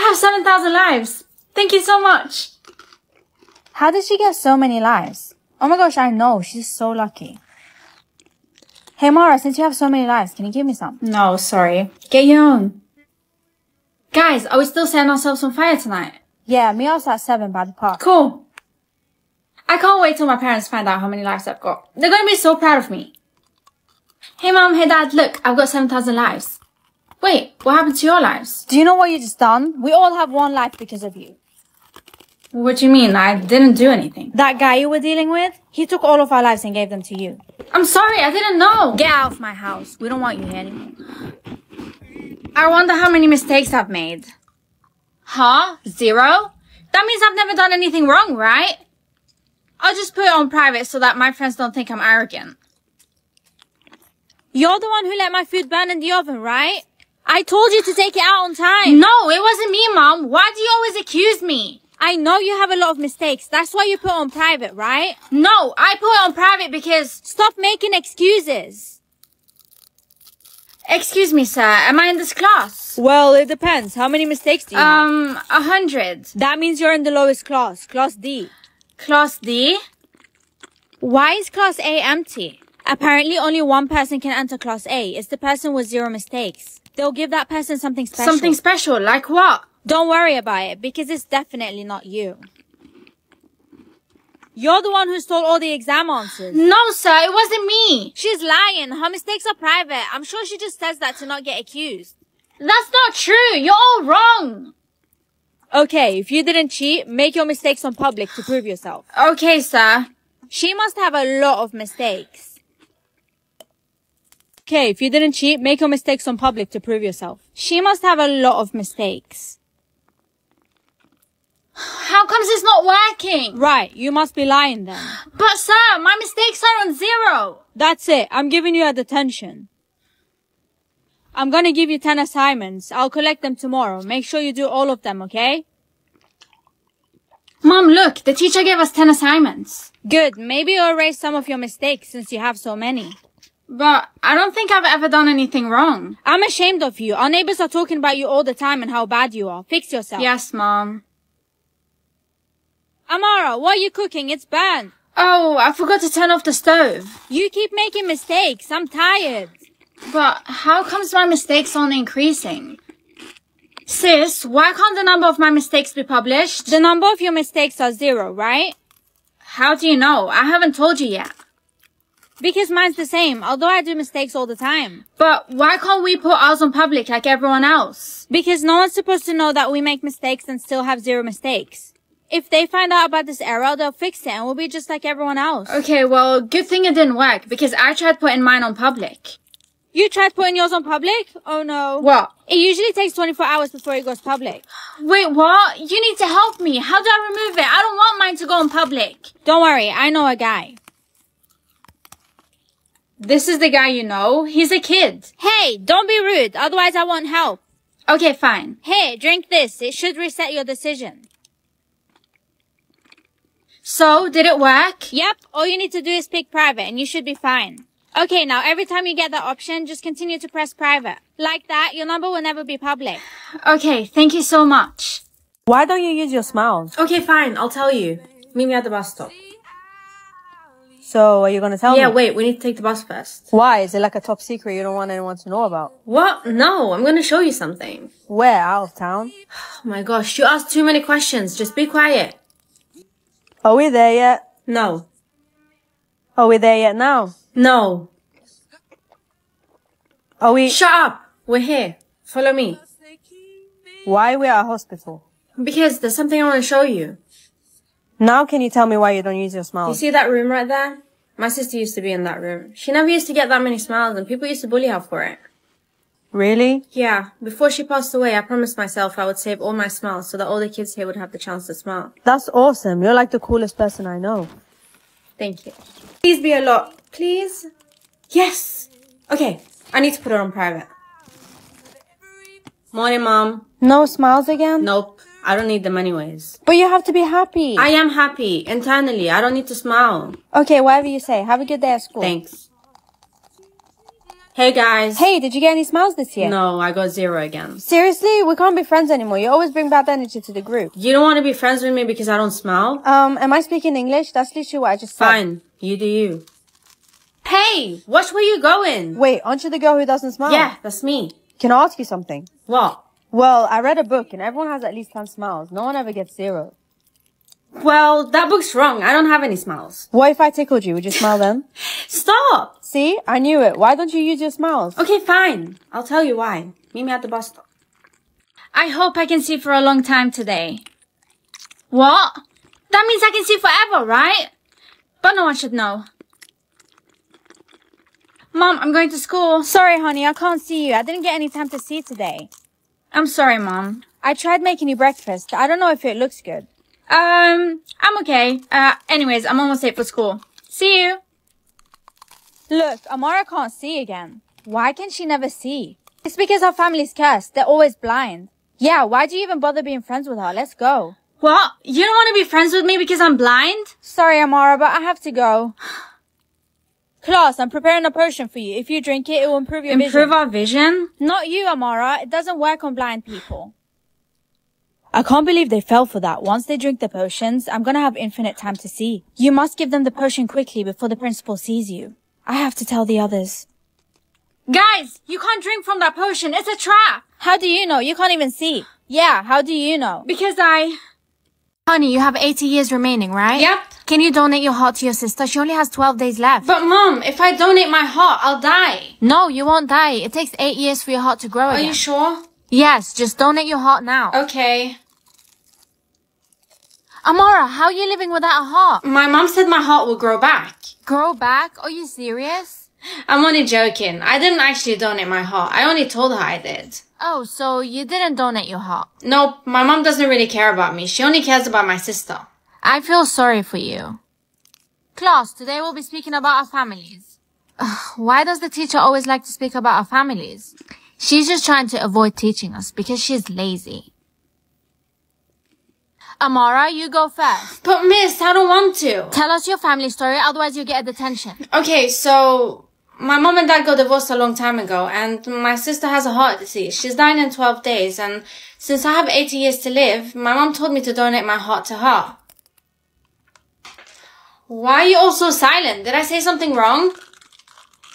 I have 7,000 lives. Thank you so much. How did she get so many lives? Oh my gosh, I know. She's so lucky. Hey Mara, since you have so many lives, can you give me some? No, sorry. Get your own. Guys, are we still setting ourselves on fire tonight? Yeah, meet us at 7 by the park. Cool. I can't wait till my parents find out how many lives I've got. They're gonna be so proud of me. Hey mom, hey dad, look, I've got 7,000 lives. Wait, what happened to your lives? Do you know what you just done? We all have one life because of you. What do you mean? I didn't do anything. That guy you were dealing with, he took all of our lives and gave them to you. I'm sorry, I didn't know. Get out of my house. We don't want you here anymore. I wonder how many mistakes I've made. Huh? Zero? That means I've never done anything wrong, right? I'll just put it on private so that my friends don't think I'm arrogant. You're the one who let my food burn in the oven, right? I told you to take it out on time. No, it wasn't me, Mom. Why do you always accuse me? I know you have a lot of mistakes. That's why you put on private, right? No, I put it on private because... Stop making excuses. Excuse me, sir. Am I in this class? Well, it depends. How many mistakes do you have? Um, a hundred. That means you're in the lowest class, class D. Class D? Why is class A empty? Apparently only one person can enter class A. It's the person with zero mistakes. They'll give that person something special. Something special, like what? Don't worry about it because it's definitely not you. You're the one who stole all the exam answers. No, sir, it wasn't me. She's lying. Her mistakes are private. I'm sure she just says that to not get accused. That's not true. You're all wrong. Okay, if you didn't cheat, make your mistakes on public to prove yourself. Okay, sir. She must have a lot of mistakes. Okay, if you didn't cheat, make your mistakes on public to prove yourself. She must have a lot of mistakes. How comes it's not working? Right, you must be lying then. But sir, my mistakes are on zero. That's it. I'm giving you a detention. I'm gonna give you 10 assignments. I'll collect them tomorrow. Make sure you do all of them, okay? Mom, look, the teacher gave us 10 assignments. Good. Maybe you'll erase some of your mistakes since you have so many. But I don't think I've ever done anything wrong. I'm ashamed of you. Our neighbors are talking about you all the time and how bad you are. Fix yourself. Yes, Mom. Amara, what are you cooking? It's burnt. Oh, I forgot to turn off the stove. You keep making mistakes. I'm tired. But how comes my mistakes aren't increasing? Sis, why can't the number of my mistakes be published? The number of your mistakes are zero, right? How do you know? I haven't told you yet. Because mine's the same, although I do mistakes all the time. But why can't we put ours on public like everyone else? Because no one's supposed to know that we make mistakes and still have zero mistakes. If they find out about this error, they'll fix it and we'll be just like everyone else. Okay, well, good thing it didn't work because I tried putting mine on public. You tried putting yours on public? Oh no. What? It usually takes 24 hours before it goes public. Wait, what? You need to help me. How do I remove it? I don't want mine to go on public. Don't worry, I know a guy. This is the guy you know? He's a kid. Hey, don't be rude, otherwise I won't help. Okay, fine. Hey, drink this. It should reset your decision. So, did it work? Yep, all you need to do is pick private and you should be fine. Okay, now every time you get that option, just continue to press private. Like that, your number will never be public. Okay, thank you so much. Why don't you use your smiles? Okay, fine. I'll tell you. Meet me at the bus stop. So, are you gonna tell Yeah, me? Yeah, wait, we need to take the bus first. Why? Is it like a top secret you don't want anyone to know about? What? No, I'm gonna show you something. Where? Out of town? Oh [SIGHS] my gosh, you asked too many questions. Just be quiet. Are we there yet? No. Are we there yet now? No. Are we? Shut up. We're here. Follow me. Why are we at a hospital? Because there's something I want to show you. Now can you tell me why you don't use your smile? You see that room right there? My sister used to be in that room. She never used to get that many smiles and people used to bully her for it. Really? Yeah, before she passed away, I promised myself I would save all my smiles so that all the kids here would have the chance to smile. That's awesome. You're like the coolest person I know. Thank you. Please be a lot. Please? Yes! Okay, I need to put her on private. Morning, Mom. No smiles again? Nope, I don't need them anyways. But you have to be happy. I am happy, internally. I don't need to smile. Okay, whatever you say. Have a good day at school. Thanks. Hey, guys. Hey, did you get any smiles this year? No, I got zero again. Seriously? We can't be friends anymore. You always bring bad energy to the group. You don't want to be friends with me because I don't smile? Um, am I speaking English? That's literally what I just said. Fine, you do you. Hey, watch where you're going. Wait, aren't you the girl who doesn't smile? Yeah, that's me. Can I ask you something? What? Well, I read a book and everyone has at least 10 smiles. No one ever gets zero. Well, that book's wrong. I don't have any smiles. What if I tickled you? Would you smile then? [LAUGHS] Stop! See? I knew it. Why don't you use your smiles? Okay, fine. I'll tell you why. Meet me at the bus stop. I hope I can see for a long time today. What? That means I can see forever, right? But no one should know. Mom, I'm going to school. Sorry, honey, I can't see you. I didn't get any time to see today. I'm sorry, Mom. I tried making you breakfast. I don't know if it looks good. Um, I'm okay. Uh, anyways, I'm almost late for school. See you. Look, Amara can't see again. Why can she never see? It's because her family's cursed. They're always blind. Yeah, why do you even bother being friends with her? Let's go. What? You don't want to be friends with me because I'm blind? Sorry, Amara, but I have to go. [GASPS] Class, I'm preparing a potion for you. If you drink it, it will improve your Improve vision. Improve our vision? Not you, Amara. It doesn't work on blind people. I can't believe they fell for that. Once they drink the potions, I'm gonna have infinite time to see. You must give them the potion quickly before the principal sees you. I have to tell the others. Guys, you can't drink from that potion. It's a trap. How do you know? You can't even see. Yeah, how do you know? Because I... Honey, you have 80 years remaining, right? Yep. Can you donate your heart to your sister? She only has 12 days left. But mom, if I donate my heart, I'll die. no, you won't die. It takes 8 years for your heart to grow Are again. you sure? Yes, just donate your heart now. Okay. Amara, how are you living without a heart? My mom said my heart will grow back. Grow back? Are you serious? I'm only joking. I didn't actually donate my heart. I only told her I did. Oh, so you didn't donate your heart. Nope, my mom doesn't really care about me. She only cares about my sister. I feel sorry for you. Class, today we'll be speaking about our families. Ugh, Why does the teacher always like to speak about our families? She's just trying to avoid teaching us because she's lazy. Amara, you go first. But miss, I don't want to. Tell us your family story, otherwise you'll get a detention. Okay, so my mom and dad got divorced a long time ago, and my sister has a heart disease. She's dying in 12 days, and since I have 80 years to live, my mom told me to donate my heart to her. Why are you all so silent? Did I say something wrong?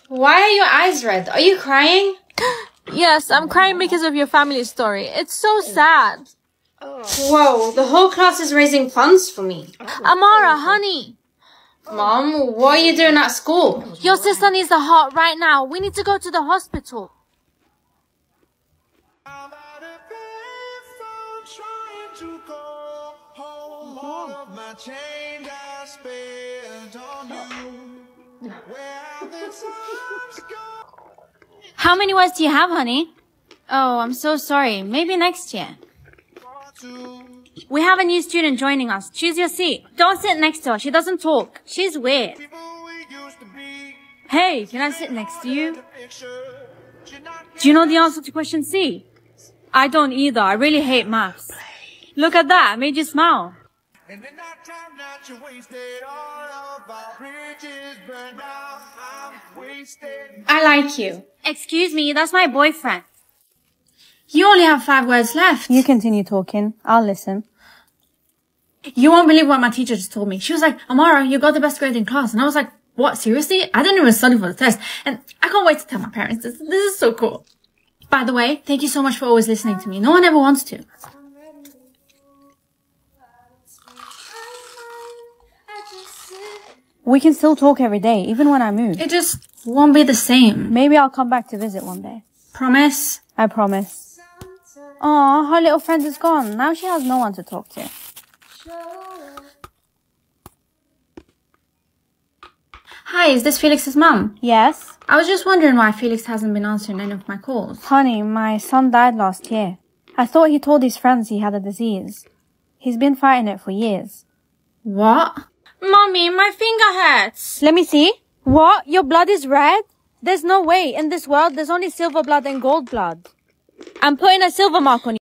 Why are your eyes red? Are you crying? [GASPS] Yes, I'm crying because of your family story. It's so sad. Oh. Whoa, the whole class is raising funds for me. Amara, honey, Mom, what are you doing at school? your sister needs a heart right now. We need to go to the hospital. I'm out of bed from trying to go home. All of my change I spent on you. Where have the times gone? How many words do you have, honey? Oh, I'm so sorry. Maybe next year. We have a new student joining us. Choose your seat. Don't sit next to her. She doesn't talk. She's weird. Hey, can I sit next to you? Do you know the answer to question C? I don't either. I really hate maths. Look at that. I made you smile. And in that time that you wasted, all of our bridges burned out. I'm wasted. I like you. Excuse me, that's my boyfriend. You only have five words left. You continue talking. I'll listen. You won't believe what my teacher just told me. She was like, Amara, you got the best grade in class. And I was like, what, seriously? I didn't even study for the test. And I can't wait to tell my parents this. This is so cool. By the way, thank you so much for always listening to me. No one ever wants to. We can still talk every day, even when I move. It just won't be the same. Maybe I'll come back to visit one day. Promise? I promise. Aw, her little oh, friend is gone. Now she has no one to talk to. Hi, is this Felix's mum? Yes? I was just wondering why Felix hasn't been answering any of my calls. Honey, my son died last year. I thought he told his friends he had a disease. He's been fighting it for years. What? Mommy, my finger hurts. Let me see. What? Your blood is red? There's no way. In this world, there's only silver blood and gold blood. I'm putting a silver mark on you.